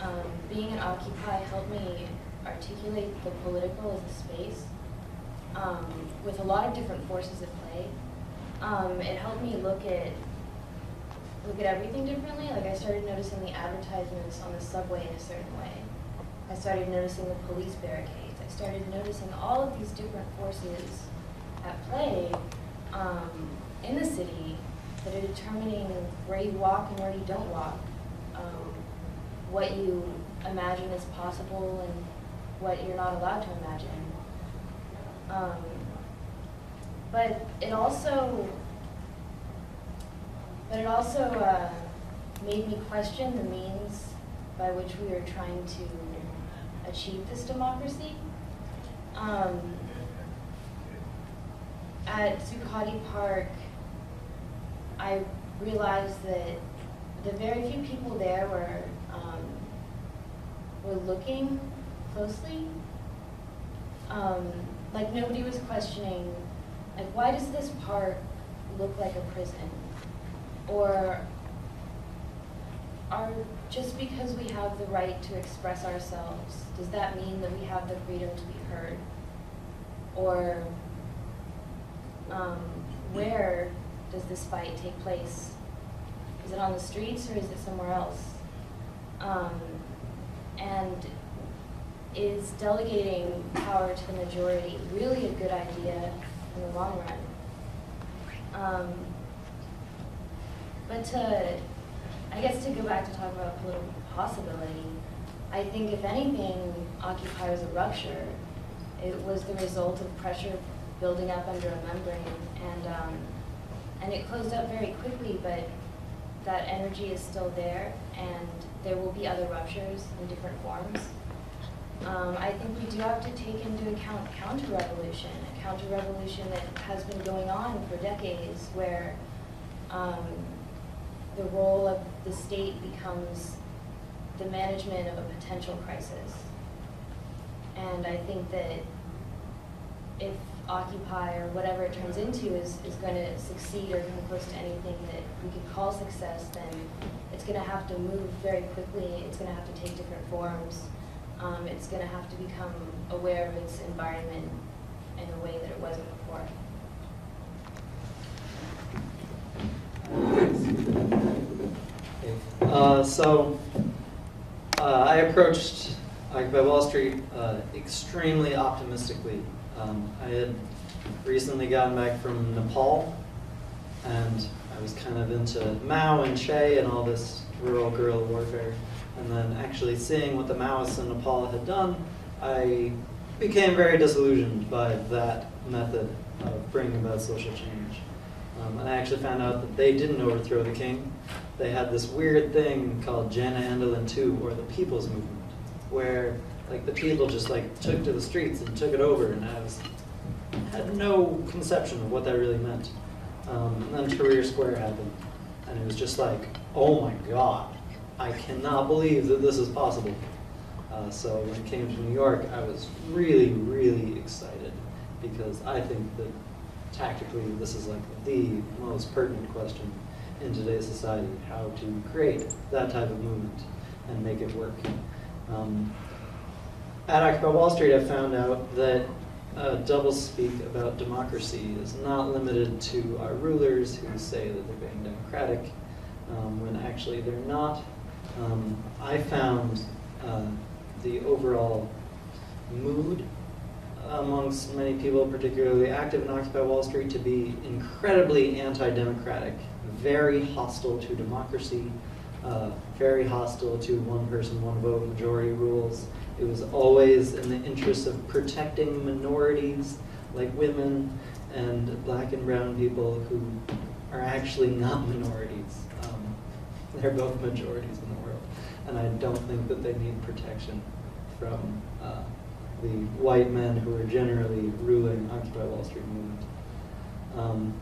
um, being at Occupy helped me articulate the political as a space um, with a lot of different forces at play. Um, it helped me look at look at everything differently. Like I started noticing the advertisements on the subway in a certain way. I started noticing the police barricades. I started noticing all of these different forces at play um, in the city that are determining where you walk and where you don't walk, um, what you imagine is possible and what you're not allowed to imagine. Um, but it also, but it also uh, made me question the means by which we are trying to achieve this democracy. Um, at Zuccotti Park, I realized that the very few people there were um, were looking closely. Um, like nobody was questioning, like why does this park look like a prison, or are just because we have the right to express ourselves, does that mean that we have the freedom to be heard, or um, where does this fight take place? Is it on the streets or is it somewhere else? Um, and is delegating power to the majority really a good idea in the long run? Um, but to, I guess to go back to talk about political possibility, I think if anything, Occupy was a rupture. It was the result of pressure building up under a membrane, and um, and it closed up very quickly. But that energy is still there, and there will be other ruptures in different forms. Um, I think we do have to take into account counter-revolution, a counter-revolution that has been going on for decades, where um, the role of the state becomes the management of a potential crisis. And I think that if Occupy or whatever it turns into is, is going to succeed or come close to anything that we could call success, then it's going to have to move very quickly. It's going to have to take different forms. Um, it's going to have to become aware of its environment in a way that it wasn't before. Uh, so uh, I approached Occupy Wall Street uh, extremely optimistically. Um, I had recently gotten back from Nepal, and I was kind of into Mao and Che and all this rural guerrilla warfare. And then actually seeing what the Maoists in Nepal had done, I became very disillusioned by that method of bringing about social change. Um, and I actually found out that they didn't overthrow the king. They had this weird thing called Jana Andolan II, or the People's Movement, where like the people just like took to the streets and took it over, and I was had no conception of what that really meant. Um, and then Tahrir Square happened, and it was just like, oh my god, I cannot believe that this is possible. Uh, so when it came to New York, I was really, really excited because I think that tactically this is like the most pertinent question in today's society, how to create that type of movement and make it work. Um, at Occupy Wall Street, I found out that uh, doublespeak about democracy is not limited to our rulers who say that they're being democratic um, when actually they're not. Um, I found uh, the overall mood amongst many people, particularly active in Occupy Wall Street, to be incredibly anti-democratic, very hostile to democracy, uh, very hostile to one person, one vote majority rules. It was always in the interest of protecting minorities like women and black and brown people who are actually not minorities. Um, they're both majorities. And I don't think that they need protection from uh, the white men who are generally ruling Occupy Wall Street movement. Um,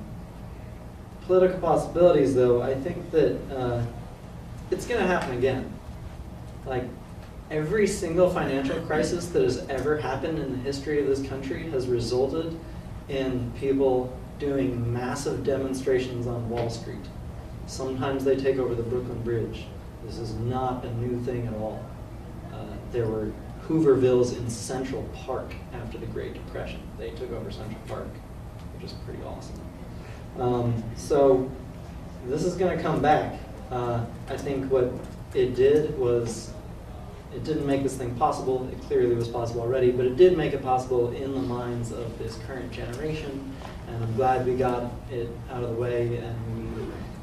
political possibilities, though, I think that uh, it's going to happen again. Like, every single financial crisis that has ever happened in the history of this country has resulted in people doing massive demonstrations on Wall Street. Sometimes they take over the Brooklyn Bridge. This is not a new thing at all. Uh, there were Hoovervilles in Central Park after the Great Depression. They took over Central Park, which is pretty awesome. Um, so this is going to come back. Uh, I think what it did was it didn't make this thing possible. It clearly was possible already, but it did make it possible in the minds of this current generation. And I'm glad we got it out of the way, and we,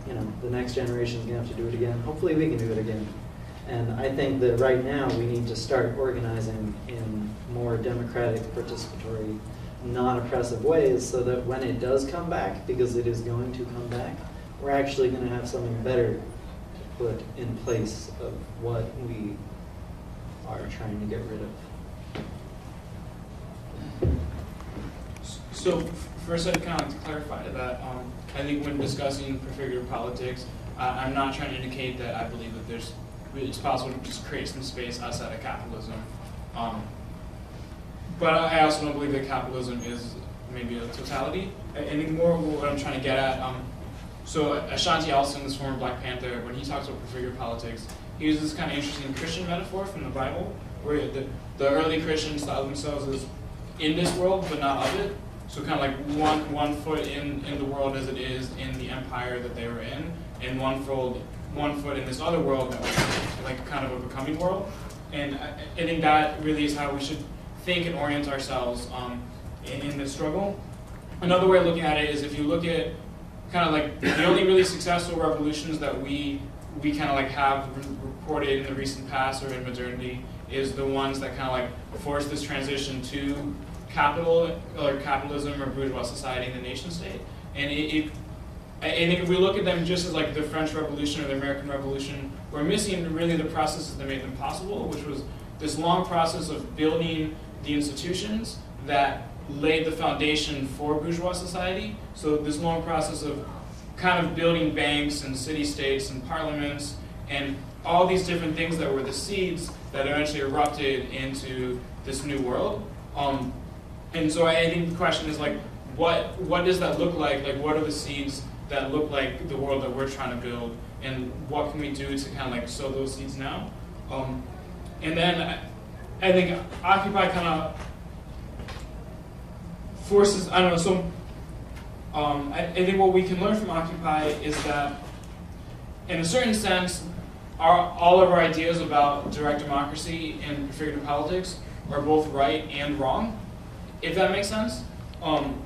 you know, the next generation is gonna have to do it again. Hopefully, we can do it again. And I think that right now we need to start organizing in more democratic, participatory, non-oppressive ways, so that when it does come back, because it is going to come back, we're actually going to have something better to put in place of what we are trying to get rid of. So first, I'd kind of like to clarify that um, I think when discussing prefigured politics, uh, I'm not trying to indicate that I believe that there's it's possible to just create some space outside of capitalism. Um, but I also don't believe that capitalism is maybe a totality. Think more what I'm trying to get at. Um, so Ashanti Alston, this former Black Panther, when he talks about prefigured politics, he uses this kind of interesting Christian metaphor from the Bible, where the, the early Christians thought themselves as in this world but not of it. So kind of like one one foot in, in the world as it is in the empire that they were in, and one foot one foot in this other world that was like kind of a becoming world. And I, I think that really is how we should think and orient ourselves um, in, in this struggle. Another way of looking at it is if you look at kind of like the only really successful revolutions that we we kind of like have reported in the recent past or in modernity is the ones that kind of like force this transition to capital or capitalism or bourgeois society in the nation state. And it, it, I think if we look at them just as like the French Revolution or the American Revolution, we're missing really the processes that made them possible, which was this long process of building the institutions that laid the foundation for bourgeois society. So this long process of kind of building banks and city states and parliaments and all these different things that were the seeds that eventually erupted into this new world. Um, and so I think the question is like, what what does that look like? Like, what are the seeds that look like the world that we're trying to build, and what can we do to kind of like sow those seeds now? Um, and then I, I think Occupy kind of forces. I don't know. So um, I, I think what we can learn from Occupy is that, in a certain sense, our, all of our ideas about direct democracy and prefigured politics are both right and wrong, if that makes sense. Um,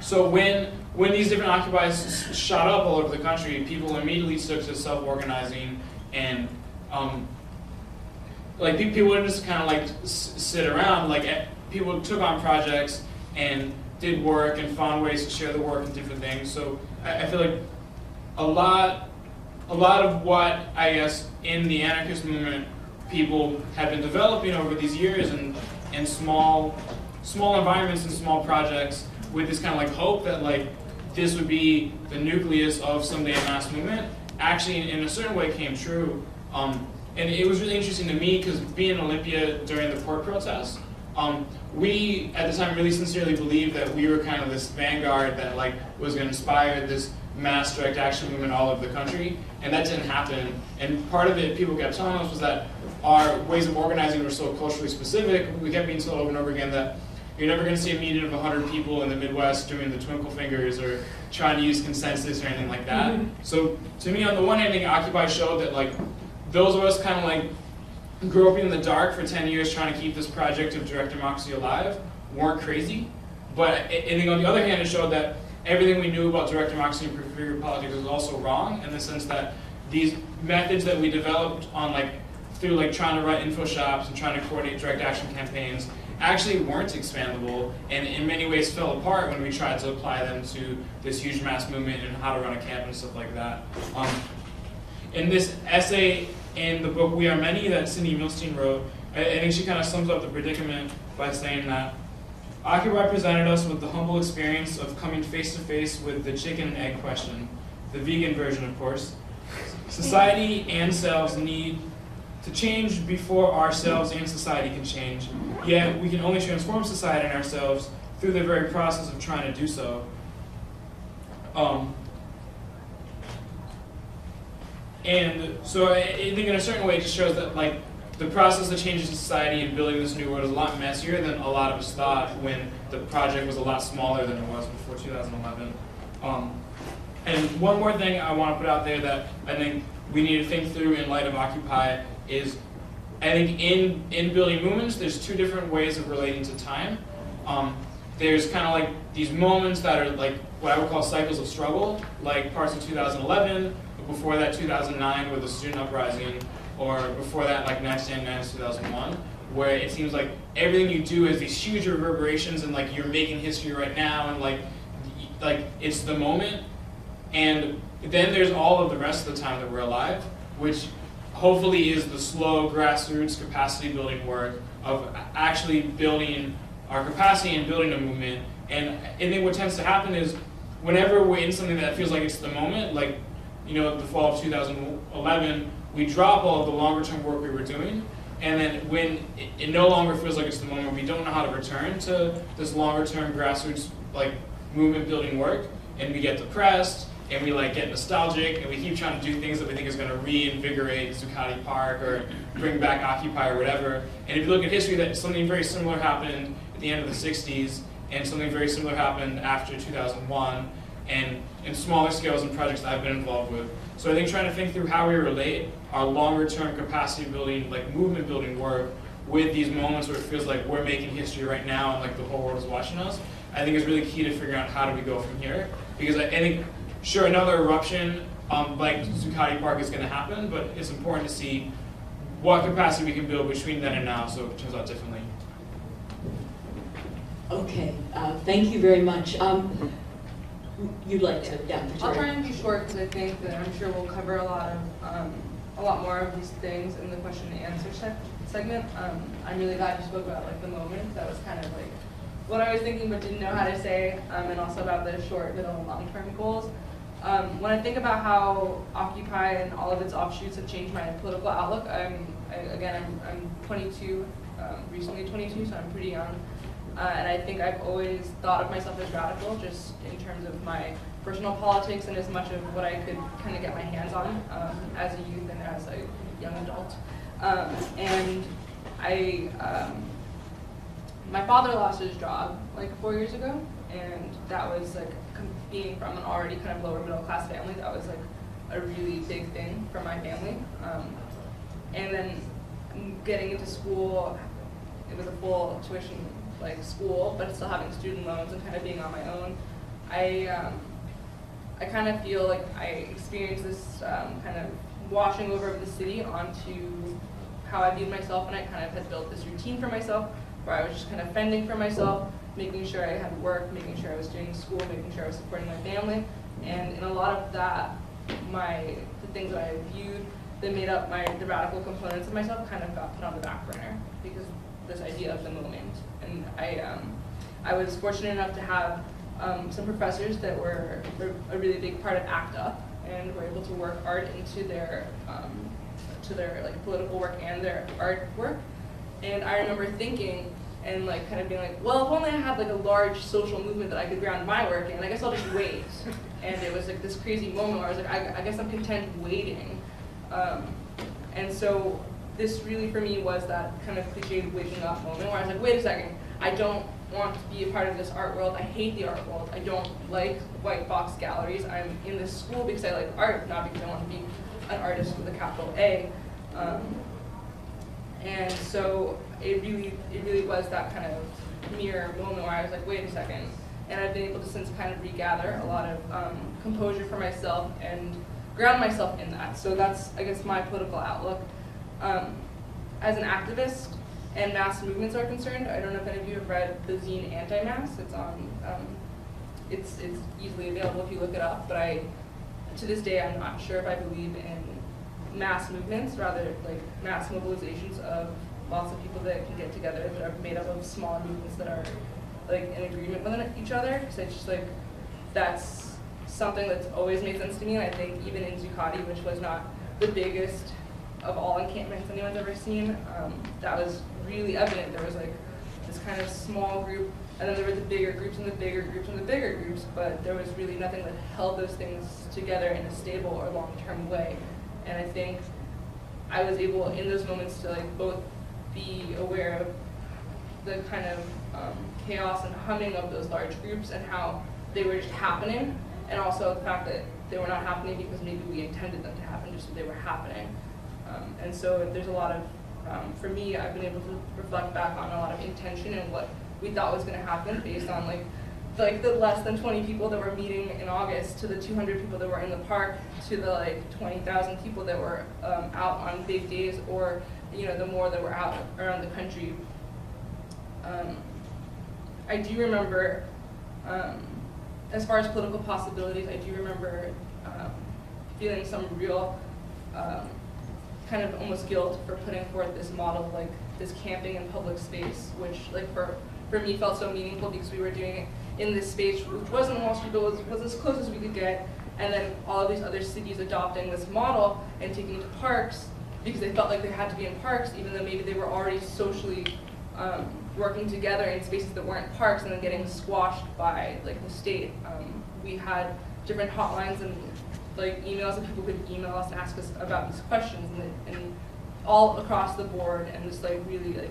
so when when these different occupies shot up all over the country, people immediately took to self-organizing and um, like people didn't just kind of like sit around. Like eh, people took on projects and did work and found ways to share the work and different things. So I, I feel like a lot a lot of what I guess in the anarchist movement people have been developing over these years and in small small environments and small projects with this kind of like hope that like this would be the nucleus of someday a mass movement actually in a certain way came true. Um, and it was really interesting to me because being in olympia during the port protests um, we at the time really sincerely believed that we were kind of this vanguard that like was going to inspire this mass direct action movement all over the country and that didn't happen. And part of it people kept telling us was that our ways of organizing were so culturally specific. We kept being told over and over again that you're never going to see a meeting of 100 people in the Midwest doing the twinkle fingers or trying to use consensus or anything like that. Mm-hmm. So to me, on the one hand, I think Occupy showed that like those of us kind of like groping in the dark for 10 years trying to keep this project of direct democracy alive weren't crazy. But I think on the other hand, it showed that everything we knew about direct democracy and prefigure politics was also wrong in the sense that these methods that we developed on like through like trying to run info shops and trying to coordinate direct action campaigns actually weren't expandable and in many ways fell apart when we tried to apply them to this huge mass movement and how to run a camp and stuff like that. Um, in this essay in the book We Are Many that Cindy Milstein wrote, I, I think she kind of sums up the predicament by saying that Occupy presented us with the humble experience of coming face to face with the chicken and egg question, the vegan version, of course. Society and selves need to change before ourselves and society can change. Yet we can only transform society and ourselves through the very process of trying to do so. Um, and so I, think in a certain way it just shows that like the process of changing society and building this new world is a lot messier than a lot of us thought when the project was a lot smaller than it was before 2011. Um, and one more thing I want to put out there that I think we need to think through in light of Occupy is I think in, in building movements, there's two different ways of relating to time. Um, there's kind of like these moments that are like what I would call cycles of struggle, like parts of 2011, before that 2009 with the student uprising, or before that like Next Gen Next 2001, where it seems like everything you do has these huge reverberations and like you're making history right now and like like it's the moment. And then there's all of the rest of the time that we're alive, which hopefully is the slow grassroots capacity building work of actually building our capacity and building a movement. And I think what tends to happen is whenever we're in something that feels like it's the moment, like you know the fall of 2011, we drop all the longer term work we were doing. And then when it, it no longer feels like it's the moment, we don't know how to return to this longer term grassroots like movement building work, and we get depressed and we like get nostalgic and we keep trying to do things that we think is going to reinvigorate Zuccotti Park or bring back Occupy or whatever. And if you look at history, that something very similar happened at the end of the 60s, and something very similar happened after 2001, and in smaller scales and projects I've been involved with. So I think trying to think through how we relate our longer term capacity building, like movement building work with these moments where it feels like we're making history right now and like the whole world is watching us, I think is really key to figuring out how do we go from here. Because I, I think Sure, another eruption um, like Zuccotti Park is going to happen, but it's important to see what capacity we can build between then and now so it turns out differently. Okay, uh, thank you very much. Um, You'd like to, yeah, I'll try and be short because I think that I'm sure we'll cover a lot of, um, a lot more of these things in the question and answer sec- segment. Um, I'm really glad you spoke about like the moment. That was kind of like what I was thinking but didn't know how to say, um, and also about the short, middle, and long-term goals. Um, when I think about how Occupy and all of its offshoots have changed my political outlook, I'm, I, again, I'm, I'm 22, um, recently 22, so I'm pretty young. Uh, and I think I've always thought of myself as radical, just in terms of my personal politics and as much of what I could kind of get my hands on um, as a youth and as a young adult. Um, and I, um, my father lost his job like four years ago, and that was like being from an already kind of lower middle class family. That was like a really big thing for my family. Um, and then getting into school, it was a full tuition like school, but still having student loans and kind of being on my own. I um, I kind of feel like I experienced this um, kind of washing over of the city onto how I viewed myself, and I kind of had built this routine for myself where I was just kind of fending for myself, making sure I had work, making sure I was doing school, making sure I was supporting my family, and in a lot of that, my the things that I viewed that made up my the radical components of myself kind of got put on the back burner because this idea of the moment, and I um, I was fortunate enough to have um, some professors that were, a really big part of ACT UP and were able to work art into their um, to their like political work and their art work. And I remember thinking and like kind of being like, well, if only I had like a large social movement that I could ground my work in, I guess I'll just wait. and it was like this crazy moment where I was like, I, I guess I'm content waiting. Um, and so this really for me was that kind of cliched waking up moment where I was like, wait a second, I don't want to be a part of this art world. I hate the art world. I don't like white box galleries. I'm in this school because I like art, not because I want to be an artist with a capital A. Um, And so it really, it really was that kind of mirror moment where I was like, wait a second. And I've been able to since kind of regather a lot of um, composure for myself and ground myself in that. So that's, I guess, my political outlook. Um, as an activist and mass movements are concerned, I don't know if any of you have read the zine Anti-Mass. It's on, um, it's, it's easily available if you look it up, but I, to this day, I'm not sure if I believe in mass movements, rather like mass mobilizations of lots of people that can get together that are made up of small movements that are like in agreement with each other. So it's just like that's something that's always made sense to me. And I think even in Zuccotti, which was not the biggest of all encampments anyone's ever seen, um, that was really evident. There was like this kind of small group, and then there were the bigger groups and the bigger groups and the bigger groups, but there was really nothing that held those things together in a stable or long-term way. And I think I was able in those moments to like both be aware of the kind of um, chaos and humming of those large groups and how they were just happening, and also the fact that they were not happening because maybe we intended them to happen, just that they were happening. Um, and so there's a lot of, um, for me, I've been able to reflect back on a lot of intention and what we thought was going to happen based on like like the less than 20 people that were meeting in August to the 200 people that were in the park to the like 20,000 people that were um, out on big days or you know the more that were out around the country. Um, I do remember, um, as far as political possibilities, I do remember um, feeling some real um, kind of almost guilt for putting forth this model like this camping in public space, which like for for me felt so meaningful because we were doing it in this space, which wasn't Wall Street, but was, was as close as we could get. And then all of these other cities adopting this model and taking it to parks because they felt like they had to be in parks, even though maybe they were already socially um, working together in spaces that weren't parks and then getting squashed by like the state. Um, we had different hotlines and like emails that people could email us and ask us about these questions and, and all across the board and just like really like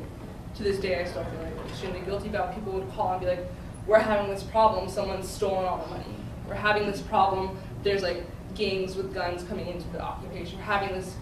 to this day I still feel like extremely guilty about people would call and be like, we're having this problem, someone's stolen all the money. We're having this problem, there's like gangs with guns coming into the occupation. We're having this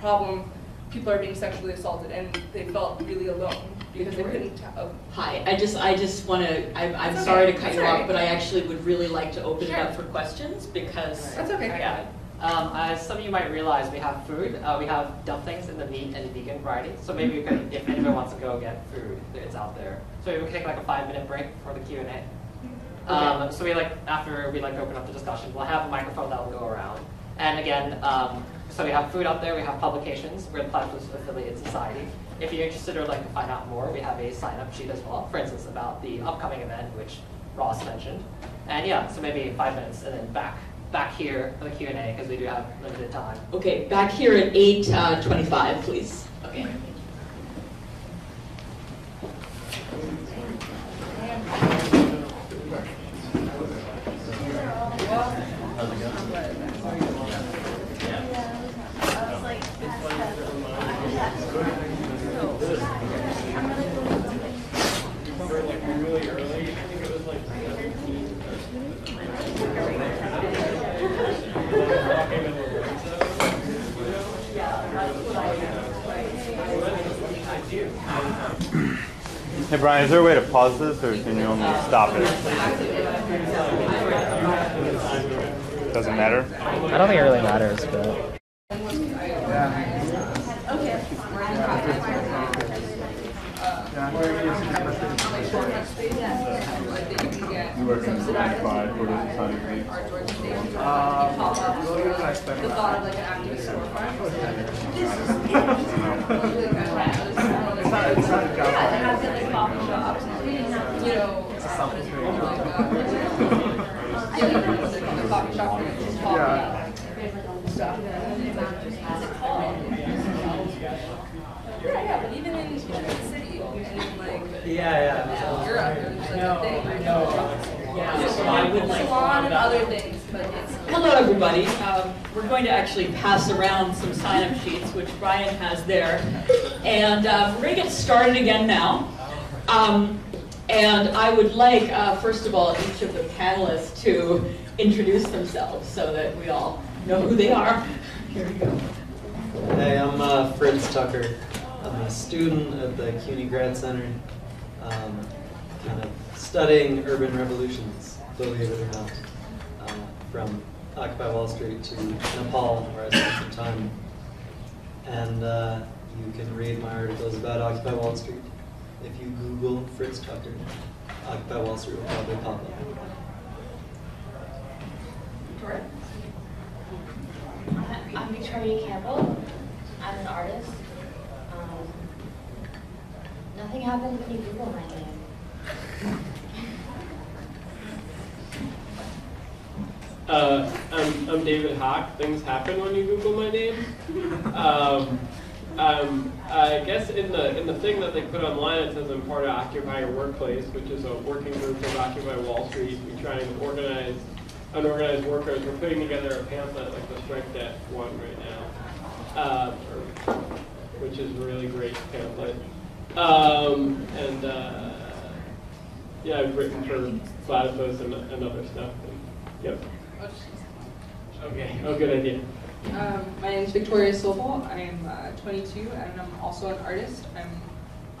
problem, people are being sexually assaulted and they felt really alone because they couldn't. Uh, Hi, I just, I just want to, I'm, I'm That's sorry to cut That's you all off, but I actually would really like to open it up for questions because. That's okay. Yeah. Um, as some of you might realize, we have food. Uh, we have dumplings in the meat and vegan variety. So maybe we could, if anyone wants to go get food, it's out there. So maybe we can take like a five minute break for the Q and A. Um, so we like after we like open up the discussion, we'll have a microphone that will go around. And again, um, so we have food out there. We have publications. We're the Platypus Affiliated Society. If you're interested or like to find out more, we have a sign up sheet as well. For instance, about the upcoming event, which Ross mentioned. And yeah, so maybe five minutes, and then back back here for the Q and A because we do have limited time. Okay, back here at 8.25, uh, please. Okay. Hey Brian, is there a way to pause this or can you only stop it? Doesn't matter? I don't think it really matters, but. You work in five, what is it, Sunday week? the thought of like an activist storefront. Yeah, they have like coffee shops, you know, like, uh, yeah, like a coffee shop where you just talk about stuff. And it's like, what's it Yeah, yeah, Yeah, a thing. Yeah, so like. Salon and other things. Hello, everybody. Um, We're going to actually pass around some sign-up sheets, which Brian has there. And uh, we're going to get started again now. Um, And I would like, uh, first of all, each of the panelists to introduce themselves so that we all know who they are. Here we go. Hey, I'm uh, Fritz Tucker. I'm a student at the CUNY Grad Center, um, kind of studying urban revolutions, believe it or not, uh, from Occupy Wall Street to Nepal, where I spent some time. And uh, you can read my articles about Occupy Wall Street. If you Google Fritz Tucker, Occupy Wall Street will probably pop up. Victoria? I'm Victoria Campbell. I'm an artist. Um, nothing happens when you Google my name. Uh, I'm, I'm David Haack. Things happen when you Google my name. Um, um, I guess in the in the thing that they put online, it says I'm part of Occupy Your Workplace, which is a working group of Occupy Wall Street. We try and organize unorganized workers. We're putting together a pamphlet like the Strike Debt one right now, uh, or, which is a really great pamphlet. Um, and uh, yeah, I've written for Platypus and, and other stuff. And, yep. Okay. Oh, good idea. Um, my name is Victoria Sobel. I am uh, 22 and I'm also an artist. I'm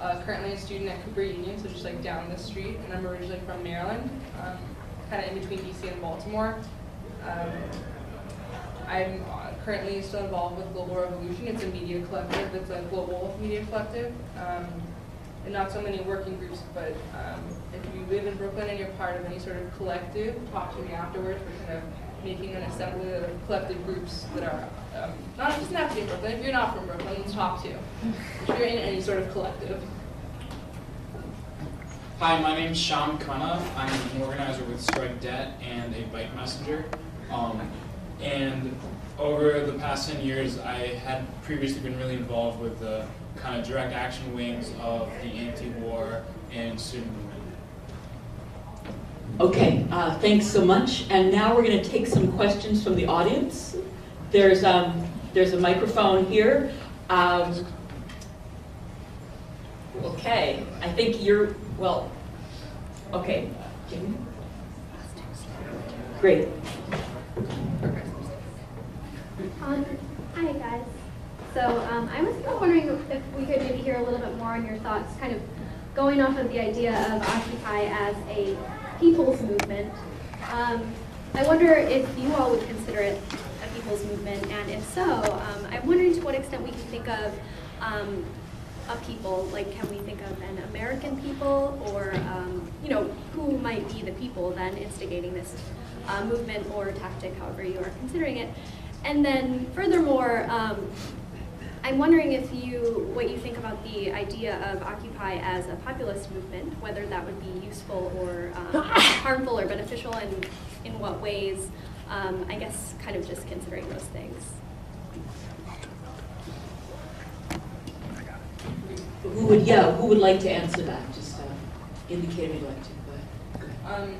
uh, currently a student at Cooper Union, so just like down the street, and I'm originally from Maryland, um, kind of in between DC and Baltimore. Um, I'm uh, currently still involved with Global Revolution. It's a media collective. It's a global media collective. Um, and not so many working groups, but um, if you live in Brooklyn and you're part of any sort of collective, talk to me afterwards. We're kind of making an assembly of collective groups that are um, not just not be Brooklyn. If you're not from Brooklyn, talk to. You. If you're in any sort of collective. Hi, my name's Shyam Khanna. I'm an organizer with Strike Debt and a bike messenger. Um, and over the past 10 years, I had previously been really involved with the kind of direct action wings of the anti-war and student. Okay, uh, thanks so much. And now we're going to take some questions from the audience. There's, um, there's a microphone here. Um, okay, I think you're, well, okay. Great. Um, hi guys. So um, I was kind of wondering if we could maybe hear a little bit more on your thoughts, kind of going off of the idea of Occupy as a people's movement. Um, I wonder if you all would consider it a people's movement, and if so, um, I'm wondering to what extent we can think of um, a people, like can we think of an American people, or um, you know, who might be the people then instigating this uh, movement or tactic, however you are considering it. And then furthermore, um, I'm wondering if you, what you think about the idea of Occupy as a populist movement, whether that would be useful or um, harmful or beneficial, and in what ways. Um, I guess kind of just considering those things. Who would, yeah, who would like to answer that? Just uh, indicate if you'd like to. Go ahead. Um,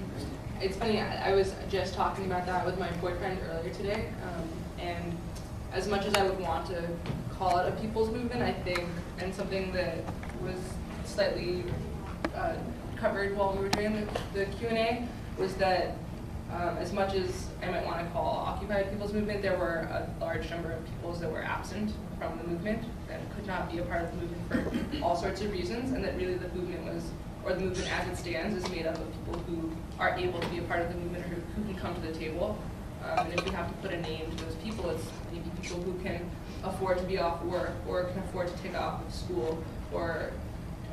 it's funny, I, I was just talking about that with my boyfriend earlier today, um, and as much as I would want to call it a people's movement, I think, and something that was slightly uh, covered while we were doing the, the Q&A, was that um, as much as I might want to call Occupy a people's movement, there were a large number of peoples that were absent from the movement that could not be a part of the movement for all sorts of reasons, and that really the movement was, or the movement as it stands, is made up of people who are able to be a part of the movement or who, who can come to the table. Um, and if we have to put a name to those people, it's maybe people who can afford to be off work or can afford to take off of school or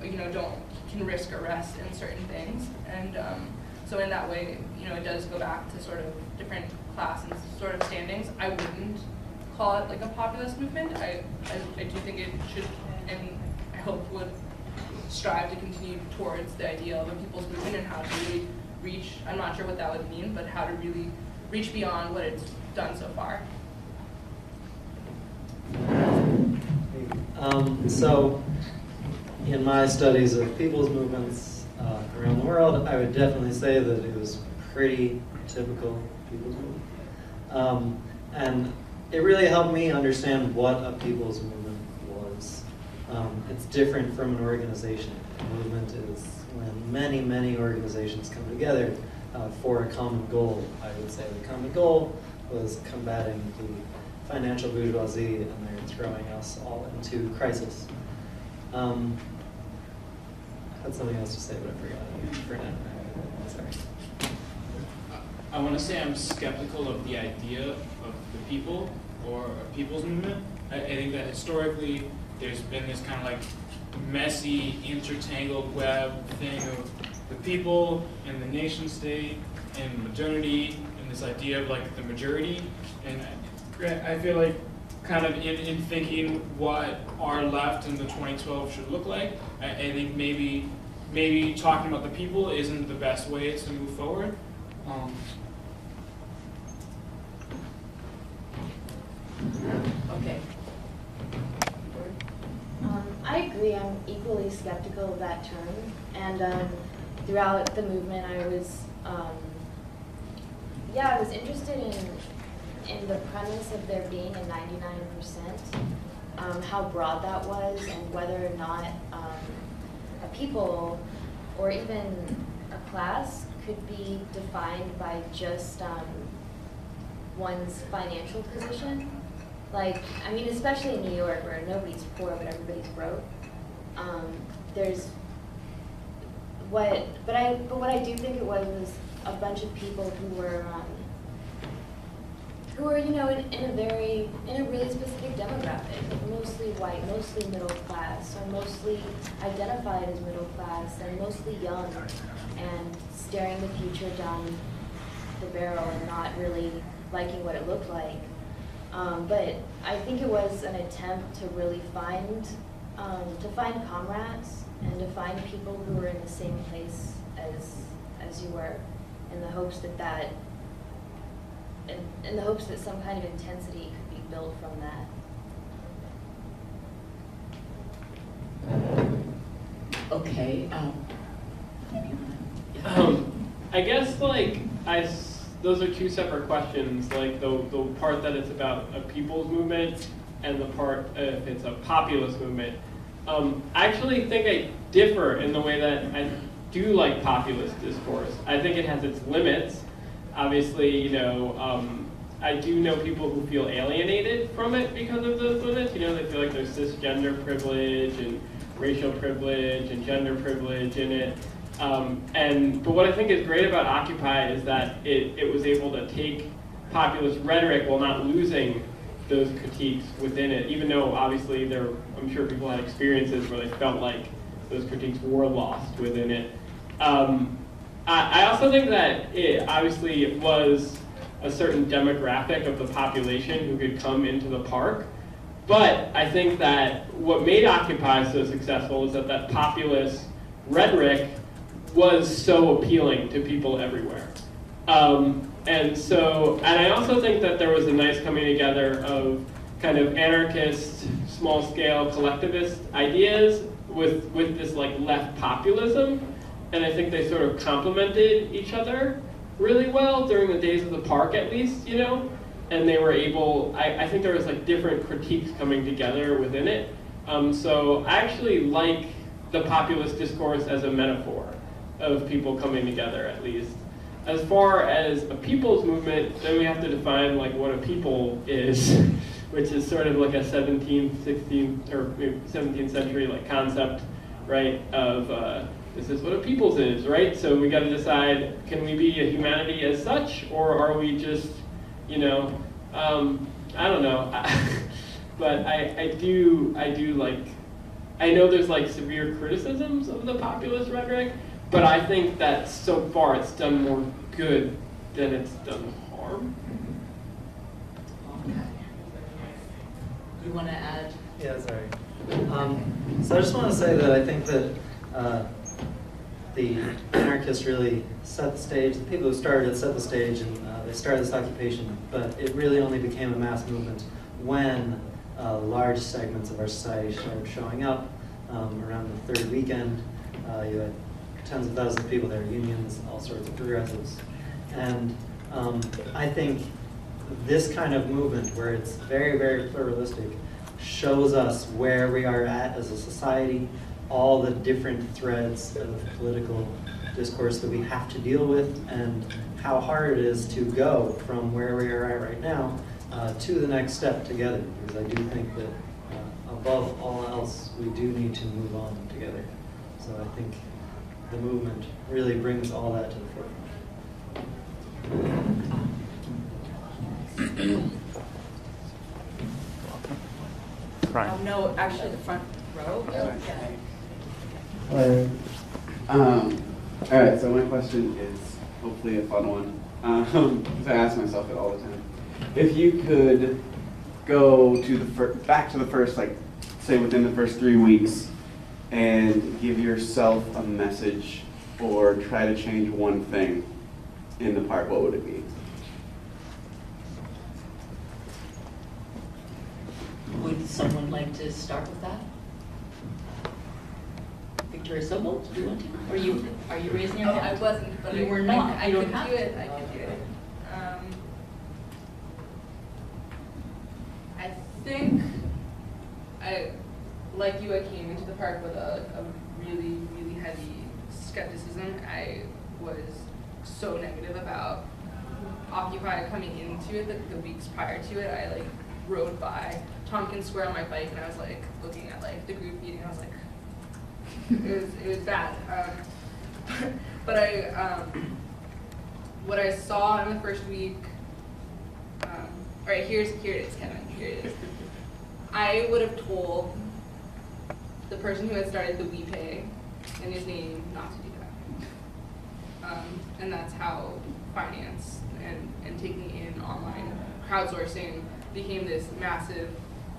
you know don't can risk arrest in certain things. And um, so in that way, you know, it does go back to sort of different class and sort of standings. I wouldn't call it like a populist movement. I, I, I do think it should and I hope would strive to continue towards the idea of a people's movement and how to really reach, I'm not sure what that would mean, but how to really reach beyond what it's done so far. Um, so, in my studies of people's movements uh, around the world, I would definitely say that it was pretty typical people's movement. Um, and it really helped me understand what a people's movement was. Um, it's different from an organization. A movement is when many, many organizations come together uh, for a common goal. I would say the common goal was combating the financial bourgeoisie and they're throwing us all into crisis. Um, I had something else to say, but I forgot it for now. Sorry. I want to say I'm skeptical of the idea of the people or a people's movement. I, I think that historically there's been this kind of like messy, intertangled web thing of the people and the nation state and modernity and this idea of like the majority. And I, feel like kind of in, in thinking what our left in the 2012 should look like, I, I think maybe maybe talking about the people isn't the best way to move forward. Um, Okay. Um, I agree. I'm equally skeptical of that term, and um, throughout the movement, I was, um, yeah, I was interested in in the premise of there being a 99 percent, um, how broad that was, and whether or not um, a people or even a class could be defined by just um, one's financial position. Like, I mean, especially in New York where nobody's poor but everybody's broke. Um, there's what, but I, but what I do think it was was a bunch of people who were, um, who are, you know, in, in a very, in a really specific demographic, mostly white, mostly middle class, or mostly identified as middle class, and mostly young, and staring the future down the barrel and not really liking what it looked like. Um, but I think it was an attempt to really find, um, to find comrades and to find people who were in the same place as, as you were, in the hopes that that, in, in the hopes that some kind of intensity could be built from that. Okay, um. Um, I guess like I, s- those are two separate questions. Like the the part that it's about a people's movement, and the part if it's a populist movement. Um, I actually think I differ in the way that I do like populist discourse. I think it has its limits. Obviously, you know, um, I do know people who feel alienated from it because of those limits. You know, they feel like there's cisgender privilege and racial privilege and gender privilege in it. Um, and but what I think is great about Occupy is that it, it was able to take populist rhetoric while not losing those critiques within it, even though obviously there I'm sure people had experiences where they felt like those critiques were lost within it. Um, I, also think that it obviously was a certain demographic of the population who could come into the park. But I think that what made Occupy so successful is that that populist rhetoric was so appealing to people everywhere. Um, and so, and I also think that there was a nice coming together of kind of anarchist, small scale collectivist ideas with, with this like left populism. And I think they sort of complemented each other really well during the days of the park, at least, you know? And they were able, I, I think there was like different critiques coming together within it. Um, so I actually like the populist discourse as a metaphor of people coming together, at least. As far as a people's movement, then we have to define like what a people is, which is sort of like a 17th, 16th, or 17th century like concept, right? Of uh, this is what a people's is, right? So we got to decide: can we be a humanity as such, or are we just, you know, um, I don't know. but I, I do, I do like. I know there's like severe criticisms of the populist rhetoric, but I think that so far it's done more good than it's done harm. You wanna add? Yeah, sorry. Um, so I just want to say that I think that uh, the anarchists really set the stage. The people who started it set the stage, and uh, they started this occupation. But it really only became a mass movement when uh, large segments of our society started showing up. Um, around the third weekend, uh, you had tens of thousands of people there, unions, all sorts of progressives, and um, I think this kind of movement, where it's very, very pluralistic, shows us where we are at as a society, all the different threads of political discourse that we have to deal with, and how hard it is to go from where we are at right now uh, to the next step together. Because I do think that uh, above all else, we do need to move on together. So I think the movement really brings all that to the forefront. Um, no, actually, the front row. Um, all right, so my question is hopefully a fun one. Um, 'cause I ask myself it all the time. If you could go to the fir- back to the first, like, say within the first three weeks, and give yourself a message or try to change one thing in the park, what would it be? Would someone like to start with that? Victoria Sobel, do you want to? Or you, are you raising your Oh, I wasn't, but I. Were not. I You don't could have do to. it, I could do it. Um, I think, I, like you, I came into the park with a, a really, really heavy skepticism. I was so negative about Occupy coming into it, the, the weeks prior to it, I like rode by Tompkins Square on my bike and I was like looking at like the group meeting, I was like, it was it was bad. Um, but I um, what I saw in the first week. Um, all right, here's here it is, Kevin. Here it is. I would have told the person who had started the WePay and his name not to do that. Um, and that's how finance and, and taking in online crowdsourcing became this massive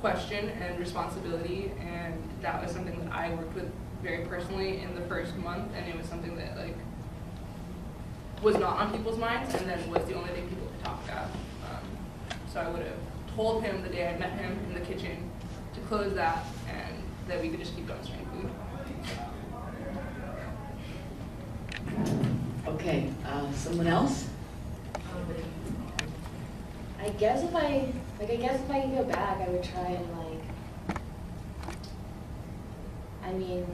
question and responsibility. And that was something that I worked with very personally in the first month. And it was something that like was not on people's minds and then was the only thing people could talk about. Um, so I would have told him the day I met him in the kitchen to close that and that we could just keep dumpstering food. Okay, uh, someone else? I guess if I, like, I guess if I could go back, I would try and like, I mean,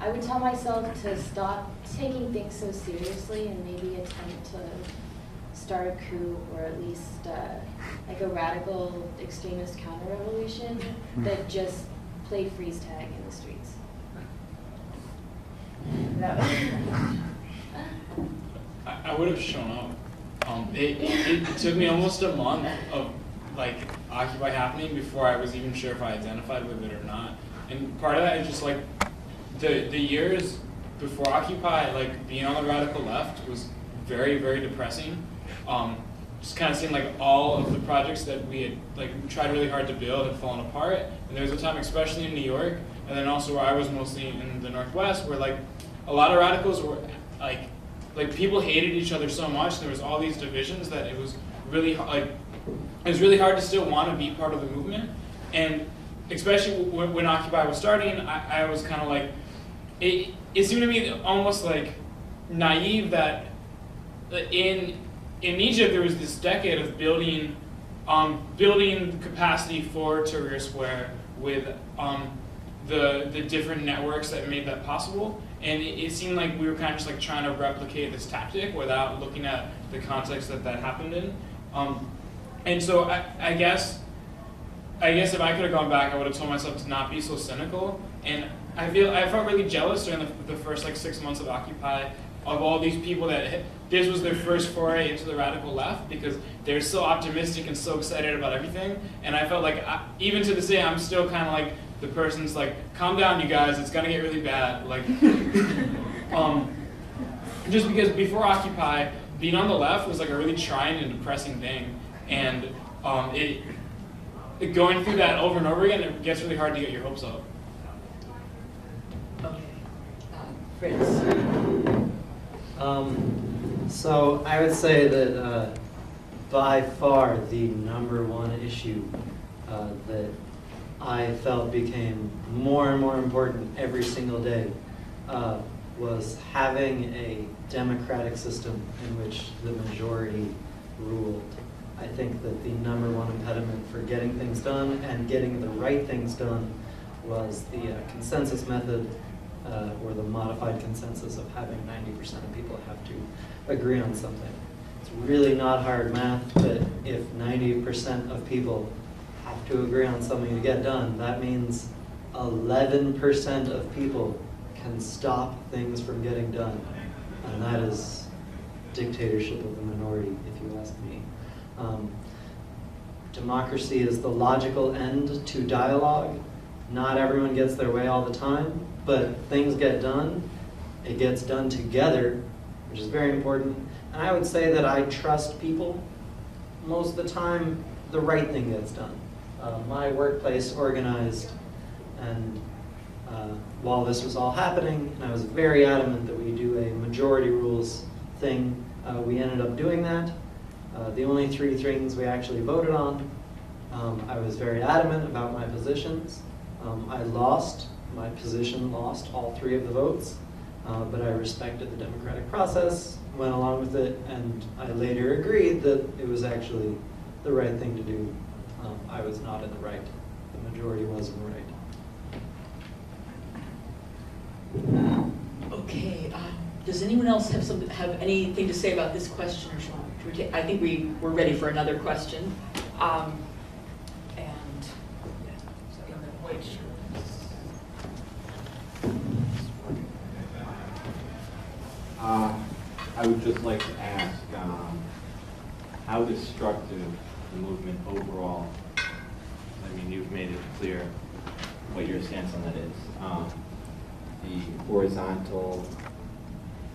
I would tell myself to stop taking things so seriously and maybe attempt to start a coup or at least uh, like a radical extremist counter-revolution that just played freeze tag in the streets. That I, I would have shown up. Um, it, it, it took me almost a month of like Occupy happening before I was even sure if I identified with it or not. And part of that is just like the the years before Occupy, like being on the radical left was very very depressing. Um, just kind of seemed like all of the projects that we had like tried really hard to build had fallen apart. And there was a time, especially in New York, and then also where I was mostly in the Northwest, where like a lot of radicals were like like people hated each other so much. There was all these divisions that it was really like it was really hard to still want to be part of the movement. And especially when, when Occupy was starting, I, I was kind of like it. It seemed to me almost like naive that in in Egypt there was this decade of building um, building capacity for Tahrir Square with um, the the different networks that made that possible. And it, it seemed like we were kind of just like trying to replicate this tactic without looking at the context that that happened in. Um, and so I, I guess I guess if I could have gone back, I would have told myself to not be so cynical. And I feel I felt really jealous during the, the first like six months of Occupy of all these people that this was their first foray into the radical left because they're so optimistic and so excited about everything. And I felt like I, even to this day, I'm still kind of like the person's like, calm down, you guys, it's gonna get really bad. Like, um, just because before Occupy, being on the left was like a really trying and depressing thing, and um, it, it going through that over and over again, it gets really hard to get your hopes up. Okay. Fritz? Um, so I would say that uh, by far the number one issue uh, that I felt became more and more important every single day uh, was having a democratic system in which the majority ruled. I think that the number one impediment for getting things done and getting the right things done was the uh, consensus method uh, or the modified consensus of having 90% of people have to agree on something. It's really not hard math, but if 90% of people have to agree on something to get done, that means 11% of people can stop things from getting done. And that is dictatorship of the minority, if you ask me. Um, democracy is the logical end to dialogue. Not everyone gets their way all the time, but things get done. It gets done together, which is very important. And I would say that I trust people. Most of the time, the right thing gets done. Uh, my workplace organized, and uh, while this was all happening, and I was very adamant that we do a majority rules thing, uh, we ended up doing that. Uh, the only three things we actually voted on, um, I was very adamant about my positions. Um, I lost, my position lost all three of the votes, uh, but I respected the democratic process, went along with it, and I later agreed that it was actually the right thing to do. Um, I was not in the right. The majority wasn't right. Okay, uh, does anyone else have some, have anything to say about this question or we I think we, we're ready for another question. Um, And, yeah, so I'm gonna wait. Uh, I would just like to ask, um, how destructive the movement overall, I mean, you've made it clear what your stance on that is. Um, The horizontal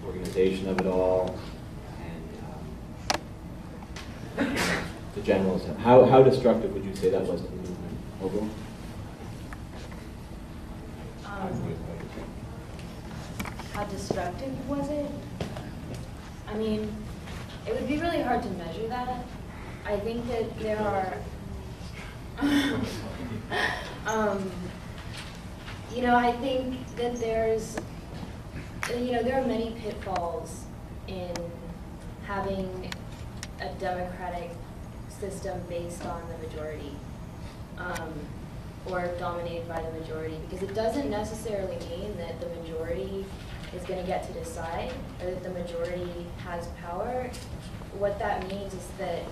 organization of it all, and um, the general, sen- how, how destructive would you say that was to the movement overall? Um, How destructive was it? I mean, it would be really hard to measure that. I think that there are, um, you know, I think that there's, you know, there are many pitfalls in having a democratic system based on the majority. Um, or dominated by the majority, because it doesn't necessarily mean that the majority is gonna get to decide, or that the majority has power. What that means is that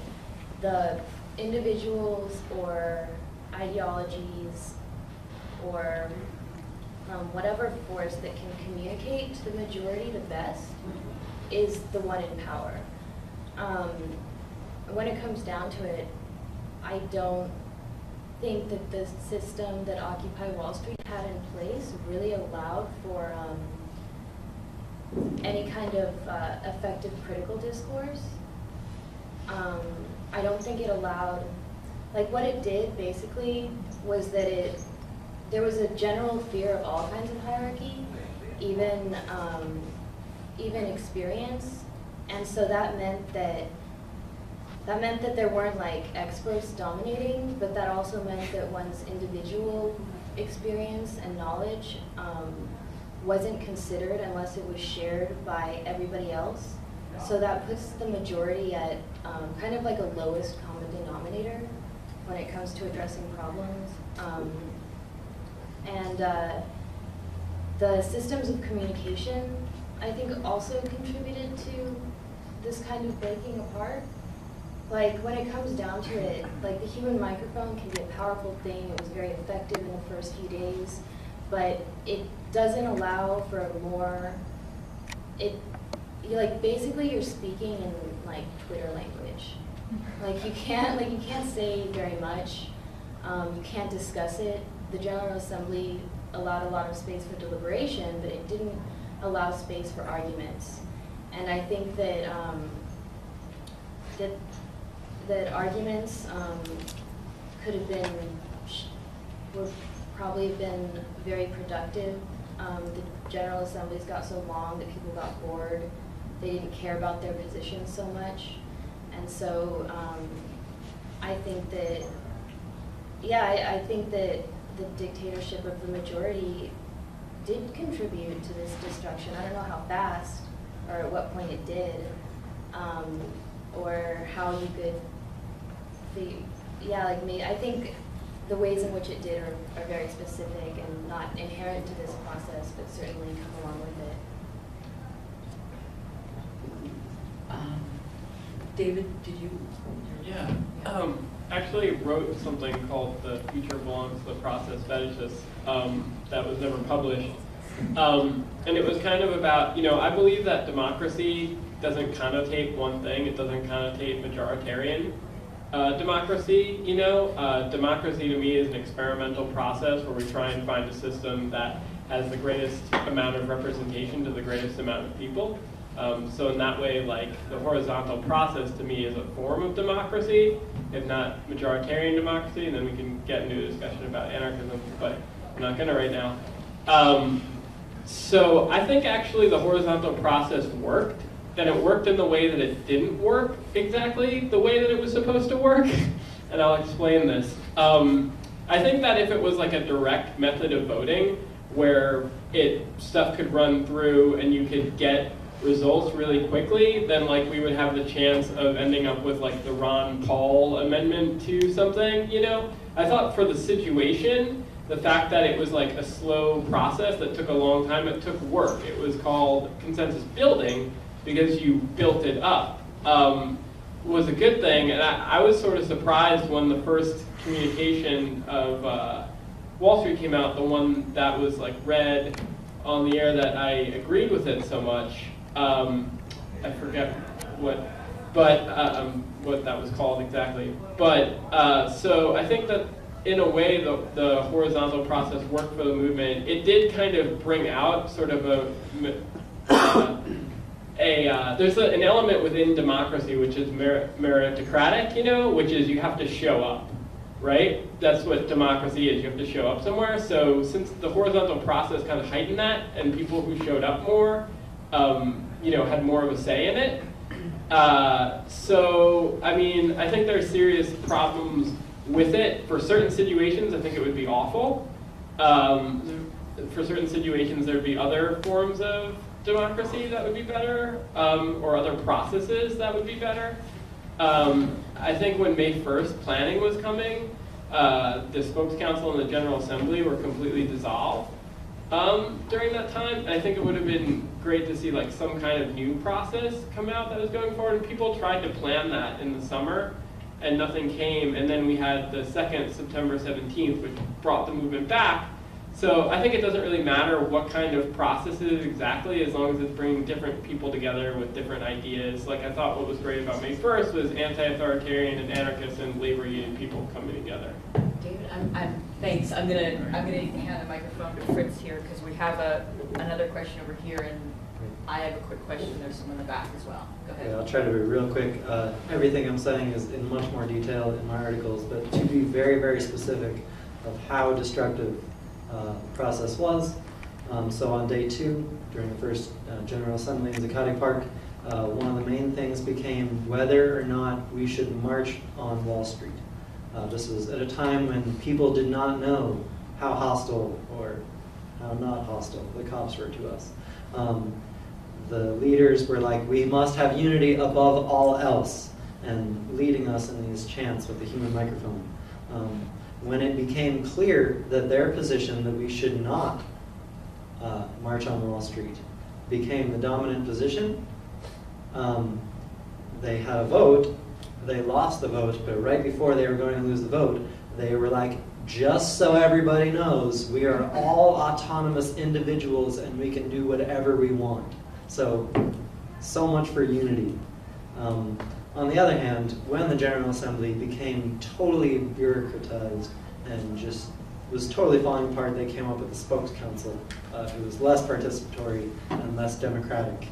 the individuals or ideologies or um, whatever force that can communicate to the majority the best is the one in power. Um, when it comes down to it, I don't think that the system that Occupy Wall Street had in place really allowed for um, any kind of uh, effective critical discourse. Um, I don't think it allowed, like what it did basically was that it, there was a general fear of all kinds of hierarchy, even, um, even experience. And so that meant that that meant that there weren't like experts dominating, but that also meant that one's individual experience and knowledge um, wasn't considered unless it was shared by everybody else. So that puts the majority at um, kind of like a lowest common denominator when it comes to addressing problems. Um, and uh, the systems of communication, I think, also contributed to this kind of breaking apart. Like when it comes down to it, like the human microphone can be a powerful thing. It was very effective in the first few days, but it doesn't allow for more. It, you like basically you're speaking in like Twitter language. Like you can't like you can't say very much. Um, you can't discuss it. The General Assembly allowed a lot of space for deliberation, but it didn't allow space for arguments. And I think that um, that that arguments um, could have been, would probably been very productive. Um, the General Assemblies got so long that people got bored. They didn't care about their positions so much. And so um, I think that, yeah, I, I think that the dictatorship of the majority did contribute to this destruction. I don't know how fast or at what point it did, um, or how you could the, yeah, like me, I think the ways in which it did are, are very specific and not inherent to this process, but certainly come along with it. Um, David, did you? Yeah, um, actually wrote something called The Future Belongs to the Process Fetishists, um, that was never published. Um, and it was kind of about, you know, I believe that democracy doesn't connotate one thing, it doesn't connotate majoritarian uh, democracy, you know. Uh, democracy to me is an experimental process where we try and find a system that has the greatest amount of representation to the greatest amount of people. Um, so in that way, like the horizontal process to me is a form of democracy, if not majoritarian democracy. And then we can get into a discussion about anarchism, but I'm not to right now. Um, so I think actually the horizontal process worked. Then it worked in the way that it didn't work exactly the way that it was supposed to work. and I'll explain this. Um, I think that if it was like a direct method of voting, where it stuff could run through and you could get results really quickly, then like we would have the chance of ending up with like the Ron Paul amendment to something, you know? I thought for the situation, the fact that it was like a slow process that took a long time, it took work. It was called consensus building because you built it up, um, was a good thing. And I, I, was sort of surprised when the first communication of uh, Wall Street came out, the one that was like read on the air that I agreed with it so much. Um, I forget what, but um, what that was called exactly. But uh, so I think that in a way the, the horizontal process worked for the movement. It did kind of bring out sort of a uh, a uh, there's a, an element within democracy which is meritocratic, you know, which is you have to show up, right? That's what democracy is. You have to show up somewhere. So since the horizontal process kind of heightened that, and people who showed up more, um, you know, had more of a say in it. Uh, so I mean, I think there are serious problems with it. For certain situations, I think it would be awful. Um, for certain situations, there'd be other forms of democracy that would be better, um, or other processes that would be better. Um, I think when May 1st planning was coming, uh, the spokes council and the General Assembly were completely dissolved um, during that time. And I think it would have been great to see like some kind of new process come out that was going forward. And people tried to plan that in the summer, and nothing came. And then we had the second September 17th, which brought the movement back. So I think it doesn't really matter what kind of process it is exactly, as long as it's bringing different people together with different ideas. Like I thought what was great about May 1st was anti-authoritarian and anarchist and labor union people coming together. David, I'm, I'm, thanks. I'm gonna, I'm gonna hand the microphone to Fritz here because we have a, another question over here and I have a quick question. There's some in the back as well. Go ahead. Okay, I'll try to be real quick. Uh, everything I'm saying is in much more detail in my articles, but to be very, very specific of how destructive uh, process was. Um, so on day two, during the first uh, General Assembly in Zuccotti Park, uh, one of the main things became whether or not we should march on Wall Street. Uh, this was at a time when people did not know how hostile or how not hostile the cops were to us. Um, the leaders were like, we must have unity above all else, and leading us in these chants with the human microphone. Um, when it became clear that their position that we should not uh, march on Wall Street became the dominant position, um, they had a vote. They lost the vote, but right before they were going to lose the vote, they were like, just so everybody knows, we are all autonomous individuals and we can do whatever we want. So, so much for unity. Um, on the other hand, when the General Assembly became totally bureaucratized and just was totally falling apart, they came up with the spokes council, uh, who was less participatory and less democratic.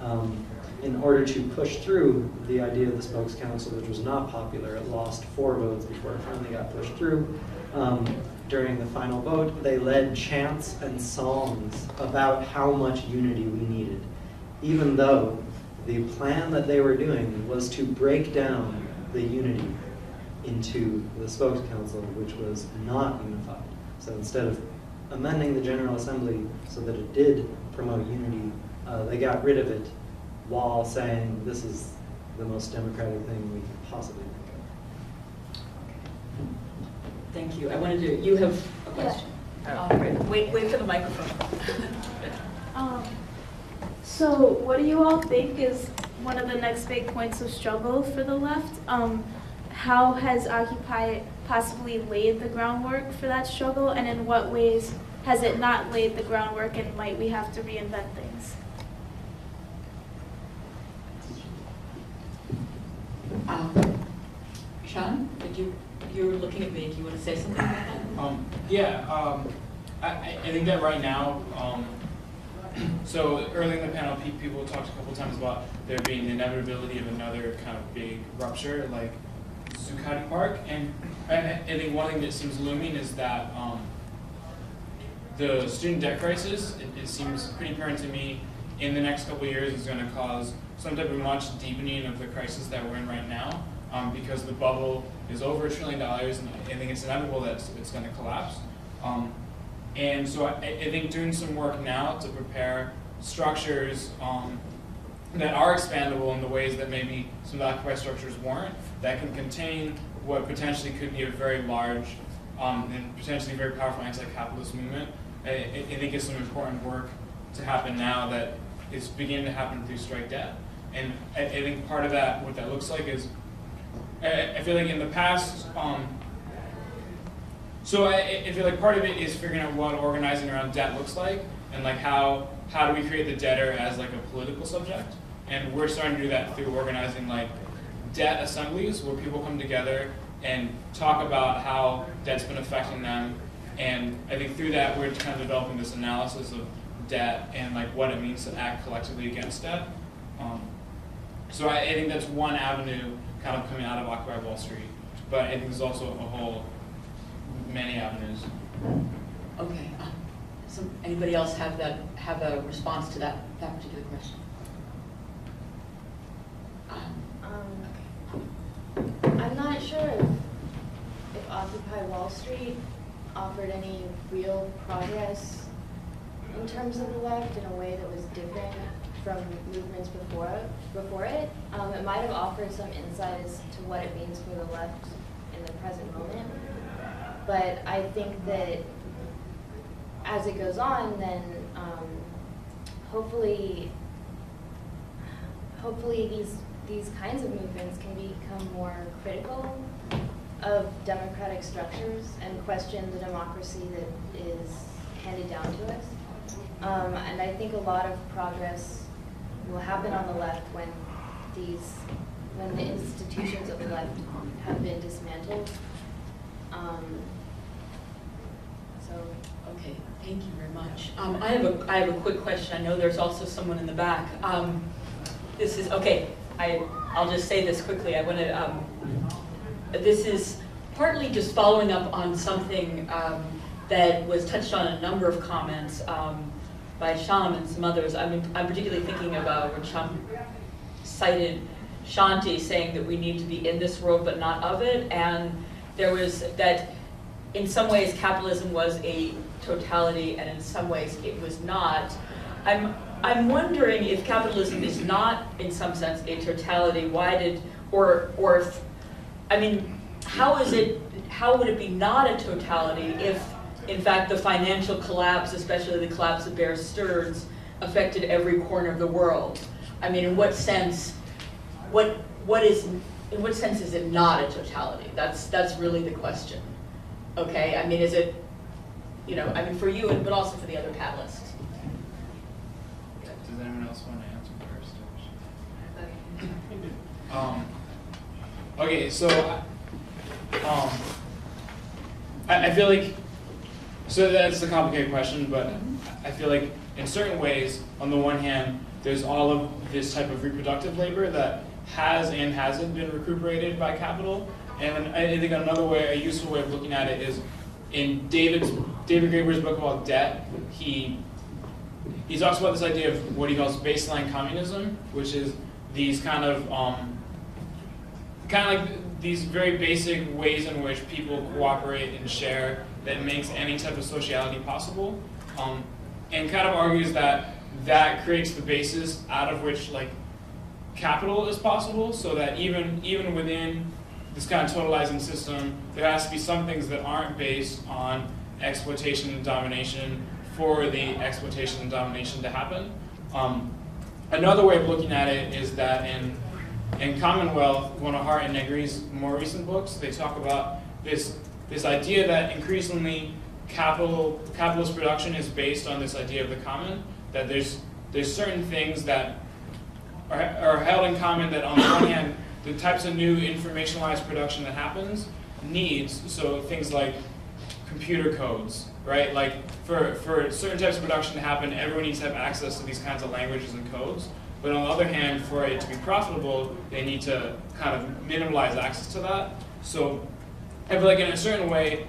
Um, in order to push through the idea of the spokes council, which was not popular, it lost four votes before it finally got pushed through. Um, during the final vote, they led chants and songs about how much unity we needed, even though the plan that they were doing was to break down the unity into the spokes council, which was not unified. So instead of amending the General Assembly so that it did promote unity, uh, they got rid of it while saying this is the most democratic thing we could possibly think of. Thank you. I wanted to, you have a question. Yeah. Oh, wait, wait for the microphone. um, so what do you all think is one of the next big points of struggle for the left. Um, how has Occupy possibly laid the groundwork for that struggle, and in what ways has it not laid the groundwork, and might we have to reinvent things? Um, Sean, did you, you were looking at me, do you want to say something about that? Um, yeah, um, I, I I think that right now, um, so early in the panel, people talked a couple times about there being the inevitability of another kind of big rupture, like Zuccotti Park, and I, think one thing that seems looming is that, um, the student debt crisis, it, it seems pretty apparent to me, in the next couple years is gonna cause some type of much deepening of the crisis that we're in right now, um, because the bubble is over a trillion dollars, and I think it's inevitable that it's, it's gonna collapse. Um, and so I, I think doing some work now to prepare structures, um, that are expandable in the ways that maybe some occupied structures weren't, that can contain what potentially could be a very large um, and potentially very powerful anti-capitalist movement. I, I I think is some important work to happen now that is beginning to happen through strike debt. And I, I think part of that, what that looks like is, I, I feel like in the past, um, so I, I feel like part of it is figuring out what organizing around debt looks like, and like how how do we create the debtor as like a political subject, and we're starting to do that through organizing like debt assemblies where people come together and talk about how debt's been affecting them, and I think through that we're kind of developing this analysis of debt and like what it means to act collectively against debt. Um, so I, I think that's one avenue kind of coming out of Occupy Wall Street, but I think there's also a whole many avenues. Okay, um, so anybody else have that, have a response to that, that particular question? Um, Um, I'm not sure if, if Occupy Wall Street offered any real progress in terms of the left in a way that was different from movements before, before it. Um, it might have offered some insight as to what it means for the left in the present moment. But I think that as it goes on, then um, hopefully, hopefully these these kinds of movements can become more critical of democratic structures and question the democracy that is handed down to us. Um, and I think a lot of progress will happen on the left when these when the institutions of the left have been dismantled. Um, thank you very much. Um, I have a, I have a quick question. I know there's also someone in the back. Um, this is, okay, I, I'll just say this quickly. I want to, um, this is partly just following up on something um, that was touched on in a number of comments um, by Shyam and some others. I mean, I'm particularly thinking about when Shyam cited Shanti saying that we need to be in this world but not of it, and there was that in some ways capitalism was a totality and in some ways it was not. I'm, I'm wondering if capitalism is not in some sense a totality, why did, or, or if, I mean, how is it, how would it be not a totality if in fact the financial collapse, especially the collapse of Bear Stearns, affected every corner of the world? I mean, in what sense, what, what is, in what sense is it not a totality? That's, that's really the question. Okay, I mean, is it, you know, I mean, for you, but also for the other panelists. Does anyone else want to answer first? Um, okay, so, um, I, I feel like, so that's a complicated question, but I feel like in certain ways, on the one hand, there's all of this type of reproductive labor that has and hasn't been recuperated by capital. And I think another way, a useful way of looking at it is in David's David Graeber's book about debt, he he talks about this idea of what he calls baseline communism, which is these kind of um, kind of like these very basic ways in which people cooperate and share that makes any type of sociality possible, um, and kind of argues that that creates the basis out of which like capital is possible, so that even even within this kind of totalizing system, there has to be some things that aren't based on exploitation and domination for the exploitation and domination to happen. Um, another way of looking at it is that in in Commonwealth, Hardt and Negri's more recent books, they talk about this this idea that increasingly capital capitalist production is based on this idea of the common. That there's there's certain things that are, are held in common that on the one hand, the types of new informationalized production that happens needs, so things like computer codes, right? Like for, for certain types of production to happen, everyone needs to have access to these kinds of languages and codes. But on the other hand, for it to be profitable, they need to kind of minimalize access to that. So I feel like in a certain way,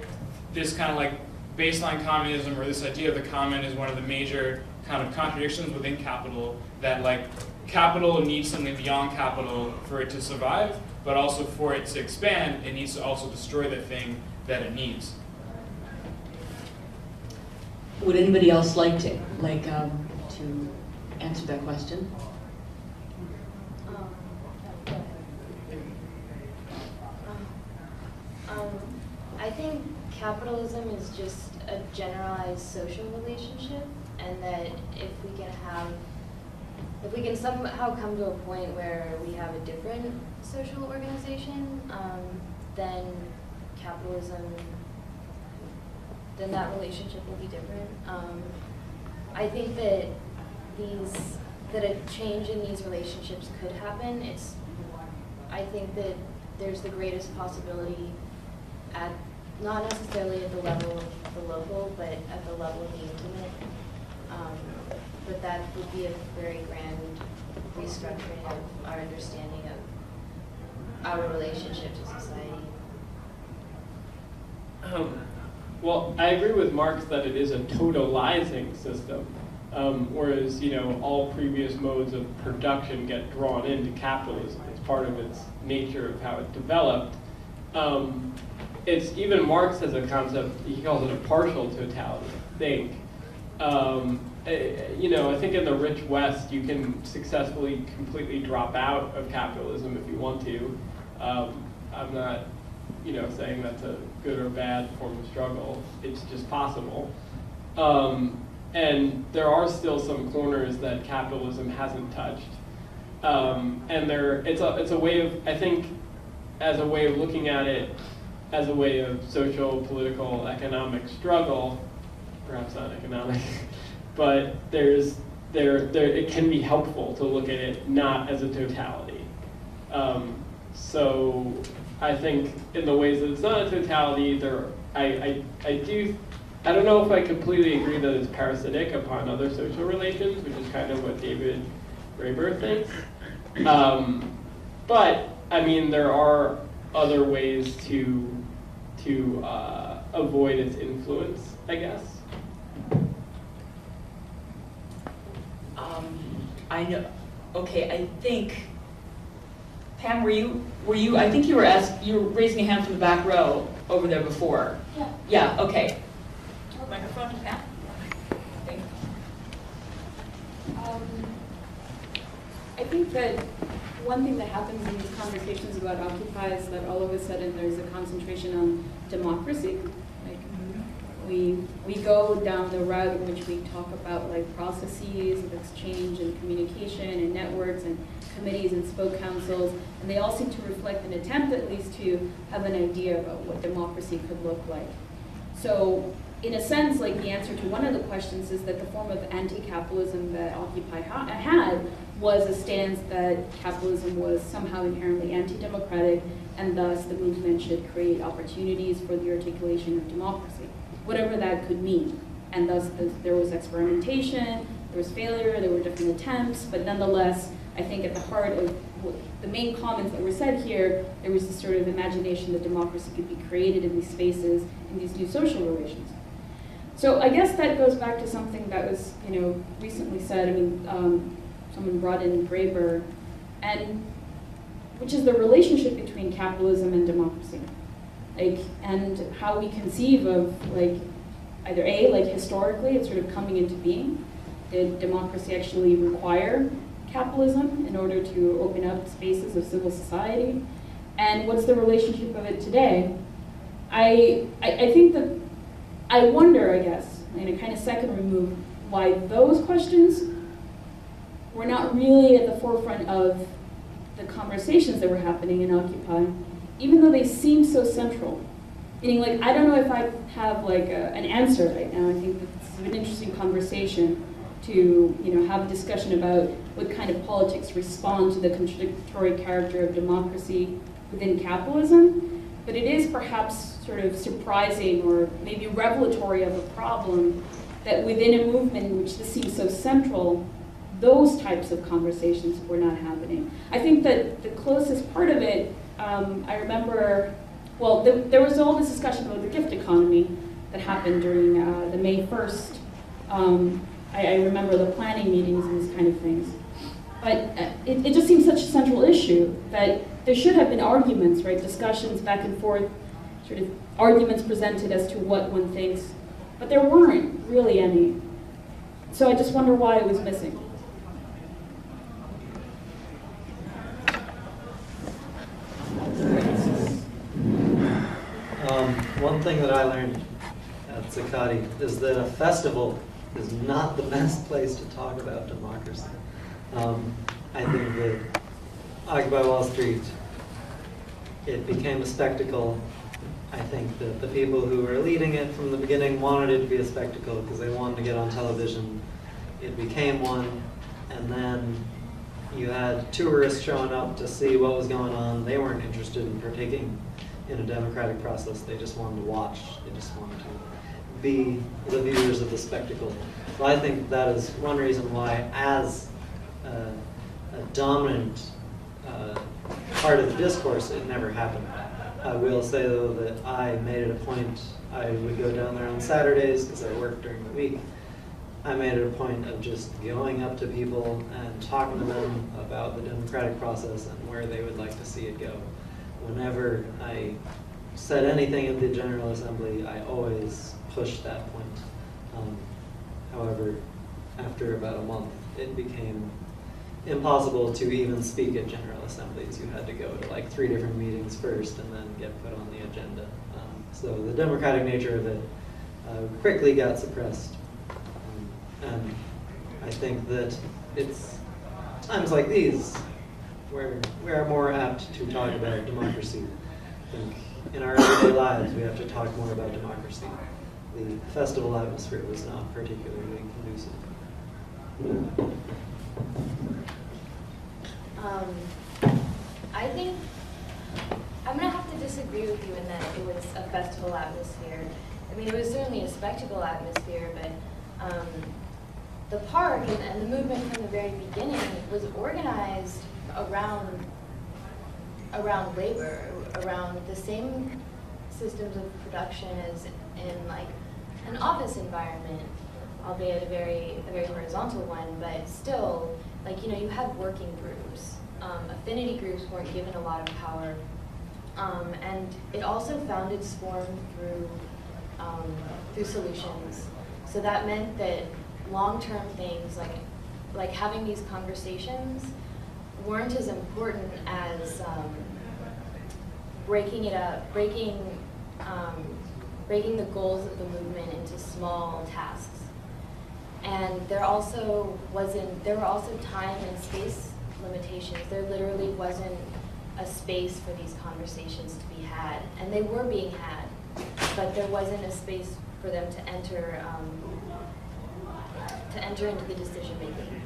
this kind of like baseline communism or this idea of the common is one of the major kind of contradictions within capital that like capital needs something beyond capital for it to survive, but also for it to expand, it needs to also destroy the thing that it needs. Would anybody else like to, like, um, to answer that question? Um, I think capitalism is just a generalized social relationship, and that if we can have, if we can somehow come to a point where we have a different social organization, um, then capitalism, then that relationship will be different. Um, I think that these, that a change in these relationships could happen. It's, I think that there's the greatest possibility at, not necessarily at the level of the local, but at the level of the intimate. Um, but that would be a very grand restructuring of our understanding of our relationship to society. Um, well, I agree with Marx that it is a totalizing system, um, whereas you know all previous modes of production get drawn into capitalism. It's part of its nature of how it developed. Um, it's even Marx has a concept. He calls it a partial totality. I think. Eh, you know, I think in the rich West, you can successfully completely drop out of capitalism if you want to. Um, I'm not you know, saying that's a good or bad form of struggle. It's just possible. Um, and there are still some corners that capitalism hasn't touched. Um, and there, it's a, it's a way of, I think, as a way of looking at it, as a way of social, political, economic struggle, perhaps not economic, but there's, there, there, it can be helpful to look at it not as a totality. Um, so I think in the ways that it's not a totality, there I, I, I do I don't know if I completely agree that it's parasitic upon other social relations, which is kind of what David Graeber thinks. Um, but I mean, there are other ways to to uh, avoid its influence, I guess. Um, I know, okay, I think, Pam, were you, were you, I think you were asked, you were raising a hand from the back row over there before. Yeah. Yeah, okay. Microphone to Pam. Um, I think that one thing that happens in these conversations about Occupy is that all of a sudden there's a concentration on democracy. We we go down the route in which we talk about like processes of exchange and communication and networks and committees and spoke councils, and they all seem to reflect an attempt at least to have an idea about what democracy could look like. So in a sense, like the answer to one of the questions is that the form of anti-capitalism that Occupy ha had was a stance that capitalism was somehow inherently anti-democratic, and thus the movement should create opportunities for the articulation of democracy, whatever that could mean. And thus the, there was experimentation, there was failure, there were different attempts, but nonetheless, I think at the heart of the main comments that were said here, there was this sort of imagination that democracy could be created in these spaces, in these new social relations. So I guess that goes back to something that was, you know, recently said. I mean, um, someone brought in Graeber, and which is the relationship between capitalism and democracy, like, and how we conceive of like either a like historically it's sort of coming into being. Did democracy actually require capitalism in order to open up spaces of civil society? And what's the relationship of it today? I, I, I think that I wonder, I guess, in a kind of second remove, why those questions were not really at the forefront of the conversations that were happening in Occupy, even though they seem so central. Meaning, like, I don't know if I have like a, an answer right now. I think it's an interesting conversation to, you know, have a discussion about what kind of politics respond to the contradictory character of democracy within capitalism. But it is perhaps sort of surprising or maybe revelatory of a problem that within a movement in which this seems so central, those types of conversations were not happening. I think that the closest part of it, um, I remember, well, the, there was all this discussion about the gift economy that happened during uh, the May 1st. Um, I, I remember the planning meetings and these kind of things. But uh, it, it just seems such a central issue that there should have been arguments, right? Discussions back and forth, sort of arguments presented as to what one thinks. But there weren't really any. So I just wonder why it was missing. Um, one thing that I learned at Zuccotti is that a festival is not the best place to talk about democracy. Um, I think that Occupy Wall Street, it became a spectacle. I think that the people who were leading it from the beginning wanted it to be a spectacle because they wanted to get on television. It became one, and then you had tourists showing up to see what was going on. They weren't interested in partaking in a democratic process. They just wanted to watch. They just wanted to be the viewers of the spectacle. So I think that is one reason why, as a, a dominant uh, part of the discourse, it never happened. I will say though that I made it a point. I would go down there on Saturdays because I worked during the week. I made it a point of just going up to people and talking to them about the democratic process and where they would like to see it go. Whenever I said anything at the General Assembly, I always pushed that point. Um, however, after about a month, it became impossible to even speak at General Assemblies. You had to go to like three different meetings first and then get put on the agenda. Um, so the democratic nature of it uh, quickly got suppressed. Um, and I think that it's times like these where we are more apt to talk about democracy. In our everyday lives, we have to talk more about democracy. The festival atmosphere was not particularly conducive. Um, I think I'm gonna have to disagree with you in that it was a festival atmosphere. I mean, it was certainly a spectacle atmosphere, but um, the park and, and the movement from the very beginning was organized around around labor, around the same systems of production as in like an office environment, albeit a very a very horizontal one, but still, like you know, you had working groups. Um, affinity groups weren't given a lot of power, um, and it also found its form through um, through solutions. So that meant that long-term things like like having these conversations weren't as important as um, breaking it up, breaking um, breaking the goals of the movement into small tasks. And there also wasn't there were also time and space limitations. There literally wasn't a space for these conversations to be had, and they were being had, but there wasn't a space for them to enter um, to enter into the decision making.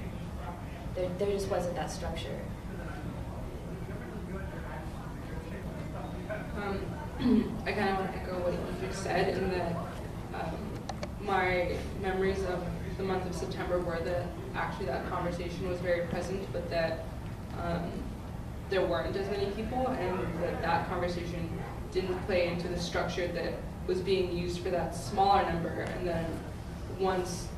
There, there just wasn't that structure. Um, I kind of want to echo what you just said in that um, my memories of the month of September were that actually that conversation was very present, but that um, there weren't as many people, and that that conversation didn't play into the structure that was being used for that smaller number. And then once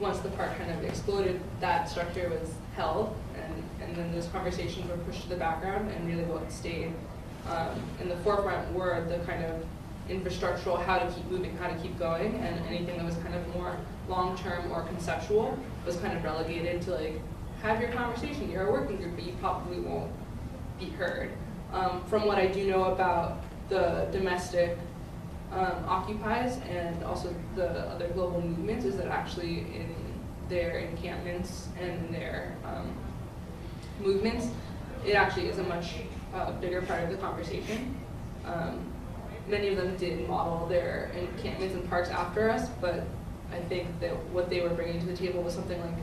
once the park kind of exploded, that structure was held, and, and then those conversations were pushed to the background, and really what stayed um, in the forefront were the kind of infrastructural, how to keep moving, how to keep going, and anything that was kind of more long-term or conceptual was kind of relegated to like, have your conversation, you're a working group, but you probably won't be heard. Um, from what I do know about the domestic um, occupies and also the other global movements is that actually in their encampments and their um, movements, it actually is a much uh, bigger part of the conversation. Um, many of them did model their encampments and parks after us, but I think that what they were bringing to the table was something like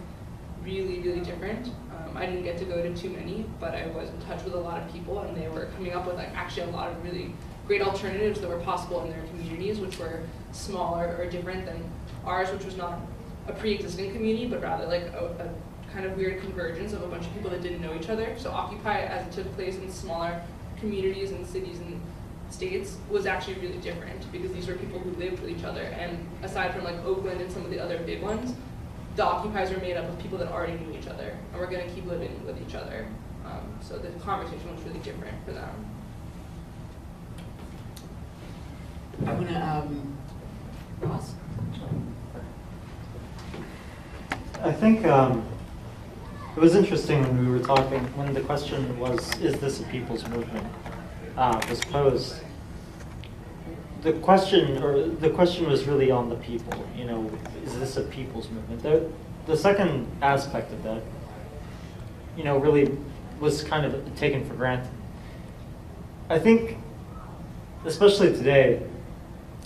really, really different. Um, I didn't get to go to too many, but I was in touch with a lot of people, and they were coming up with like actually a lot of really great alternatives that were possible in their communities, which were smaller or different than ours, which was not a pre-existing community, but rather like a, a kind of weird convergence of a bunch of people that didn't know each other. So Occupy, as it took place in smaller communities and cities and states, was actually really different because these were people who lived with each other. And aside from like Oakland and some of the other big ones, the occupies were made up of people that already knew each other and were going to keep living with each other. Um, so the conversation was really different for them. I want to, um, Ross? I think um, it was interesting when we were talking, when the question was, is this a people's movement, uh, was posed. The question, or the question was really on the people, you know, is this a people's movement? The, the second aspect of that, you know, really was kind of taken for granted. I think, especially today,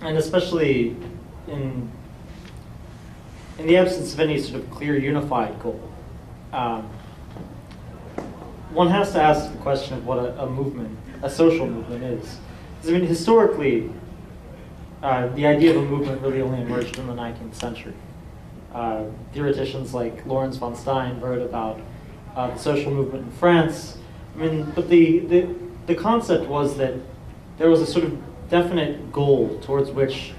and especially in in the absence of any sort of clear unified goal, um, one has to ask the question of what a, a movement, a social movement is. 'Cause, I mean, historically, uh, the idea of a movement really only emerged in the 19th century. Uh, theoreticians like Lorenz von Stein wrote about uh, the social movement in France. I mean, but the, the, the concept was that there was a sort of definite goal towards which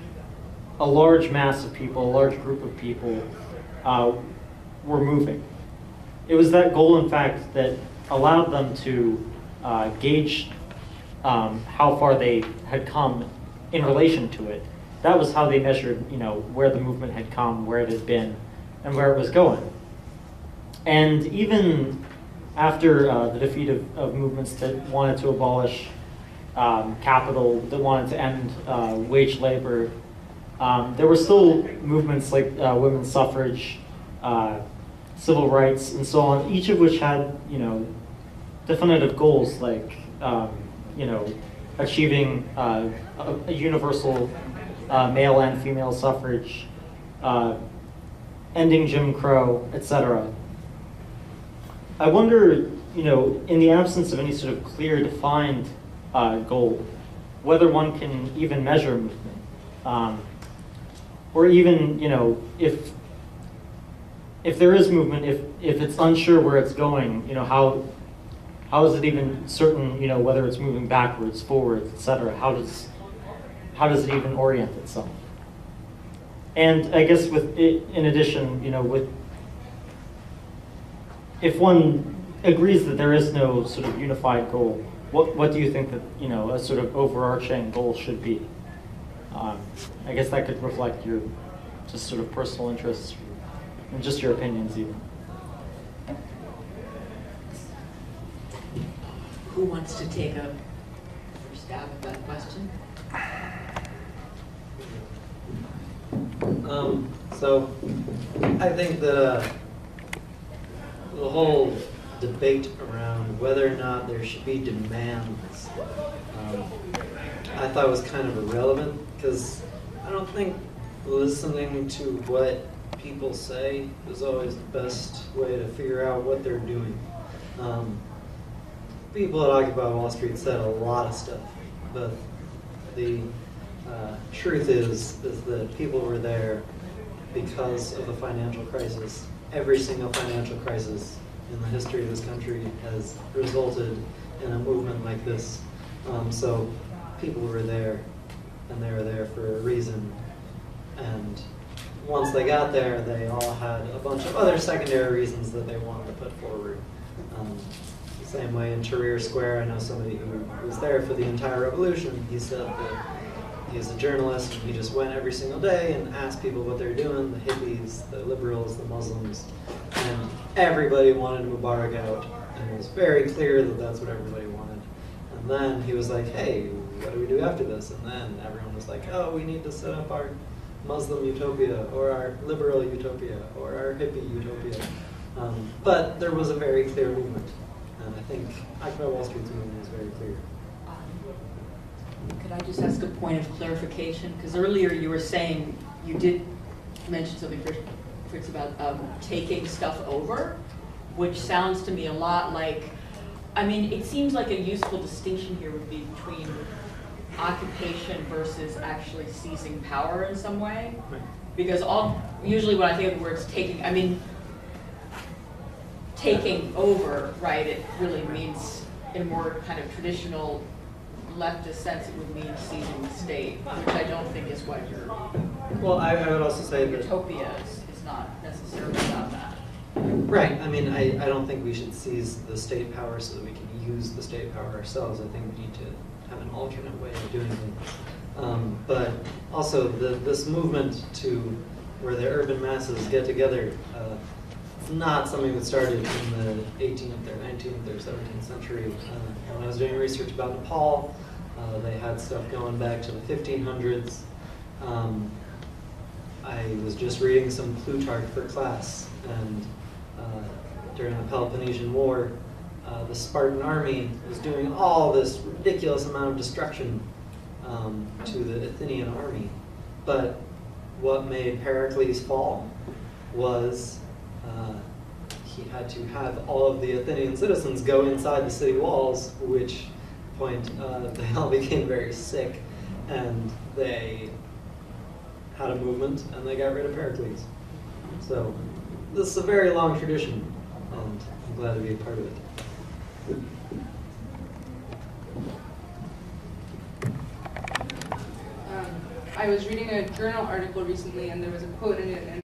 a large mass of people, a large group of people uh, were moving. It was that goal, in fact, that allowed them to uh, gauge um, how far they had come in relation to it. That was how they measured, you know, where the movement had come, where it had been, and where it was going. And even after uh, the defeat of, of movements that wanted to abolish um, capital, that wanted to end uh, wage labor, um, there were still movements like uh, women's suffrage, uh, civil rights, and so on, each of which had, you know, definitive goals like, um, you know, achieving uh, a, a universal uh, male and female suffrage, uh, ending Jim Crow, etc. I wonder, you know, in the absence of any sort of clear defined uh, goal, whether one can even measure movement. Um, or even, you know, if if there is movement, if if it's unsure where it's going, you know, how how is it even certain, you know, whether it's moving backwards, forwards, etc. How does how does it even orient itself? And I guess with it, in addition, you know, with if one agrees that there is no sort of unified goal, what what do you think that you know a sort of overarching goal should be? Um, I guess that could reflect your just sort of personal interests and just your opinions even. Who wants to take a first stab at that question? Um, so, I think that uh, the whole debate around whether or not there should be demands, um, I thought was kind of irrelevant because I don't think listening to what people say is always the best way to figure out what they're doing. Um, people at Occupy Wall Street said a lot of stuff, but the uh, truth is is that people were there because of the financial crisis. Every single financial crisis in the history of this country has resulted in a movement like this. Um, so people were there, and they were there for a reason. And once they got there, they all had a bunch of other secondary reasons that they wanted to put forward. Um, same way in Tahrir Square, I know somebody who was there for the entire revolution. He said that he's a journalist and he just went every single day and asked people what they're doing the hippies, the liberals, the Muslims. And everybody wanted Mubarak out. And it was very clear that that's what everybody wanted. And then he was like, hey, what do we do after this? And then everyone was like, oh, we need to set up our Muslim utopia or our liberal utopia or our hippie utopia. Um, but there was a very clear movement. And I think Occupy Wall Street's movement was very clear. Could I just ask a point of clarification? Because earlier you were saying, you did mention something, Fritz, about um, taking stuff over, which sounds to me a lot like, I mean, it seems like a useful distinction here would be between occupation versus actually seizing power in some way. Because all, usually when I think of the words taking, I mean, taking over, right, it really means, in a more kind of traditional leftist sense, it would mean seizing the state, which I don't think is what your Well, I, I would also say that utopia is, is not necessarily about that. Right, I mean, I, I don't think we should seize the state power so that we can use the state power ourselves. I think we need to have an alternate way of doing it. Um, but also, the, this movement to where the urban masses get together, uh, it's not something that started in the 18th or 19th or 17th century. Uh, when I was doing research about Nepal, uh, they had stuff going back to the 1500s. Um, I was just reading some Plutarch for class, and uh, during the Peloponnesian War, uh, the Spartan army was doing all this ridiculous amount of destruction um, to the Athenian army. But what made Pericles fall was uh, he had to have all of the Athenian citizens go inside the city walls, which point uh, they all became very sick, and they had a movement, and they got rid of Pericles. So this is a very long tradition, and I'm glad to be a part of it. Um, I was reading a journal article recently, and there was a quote in it, and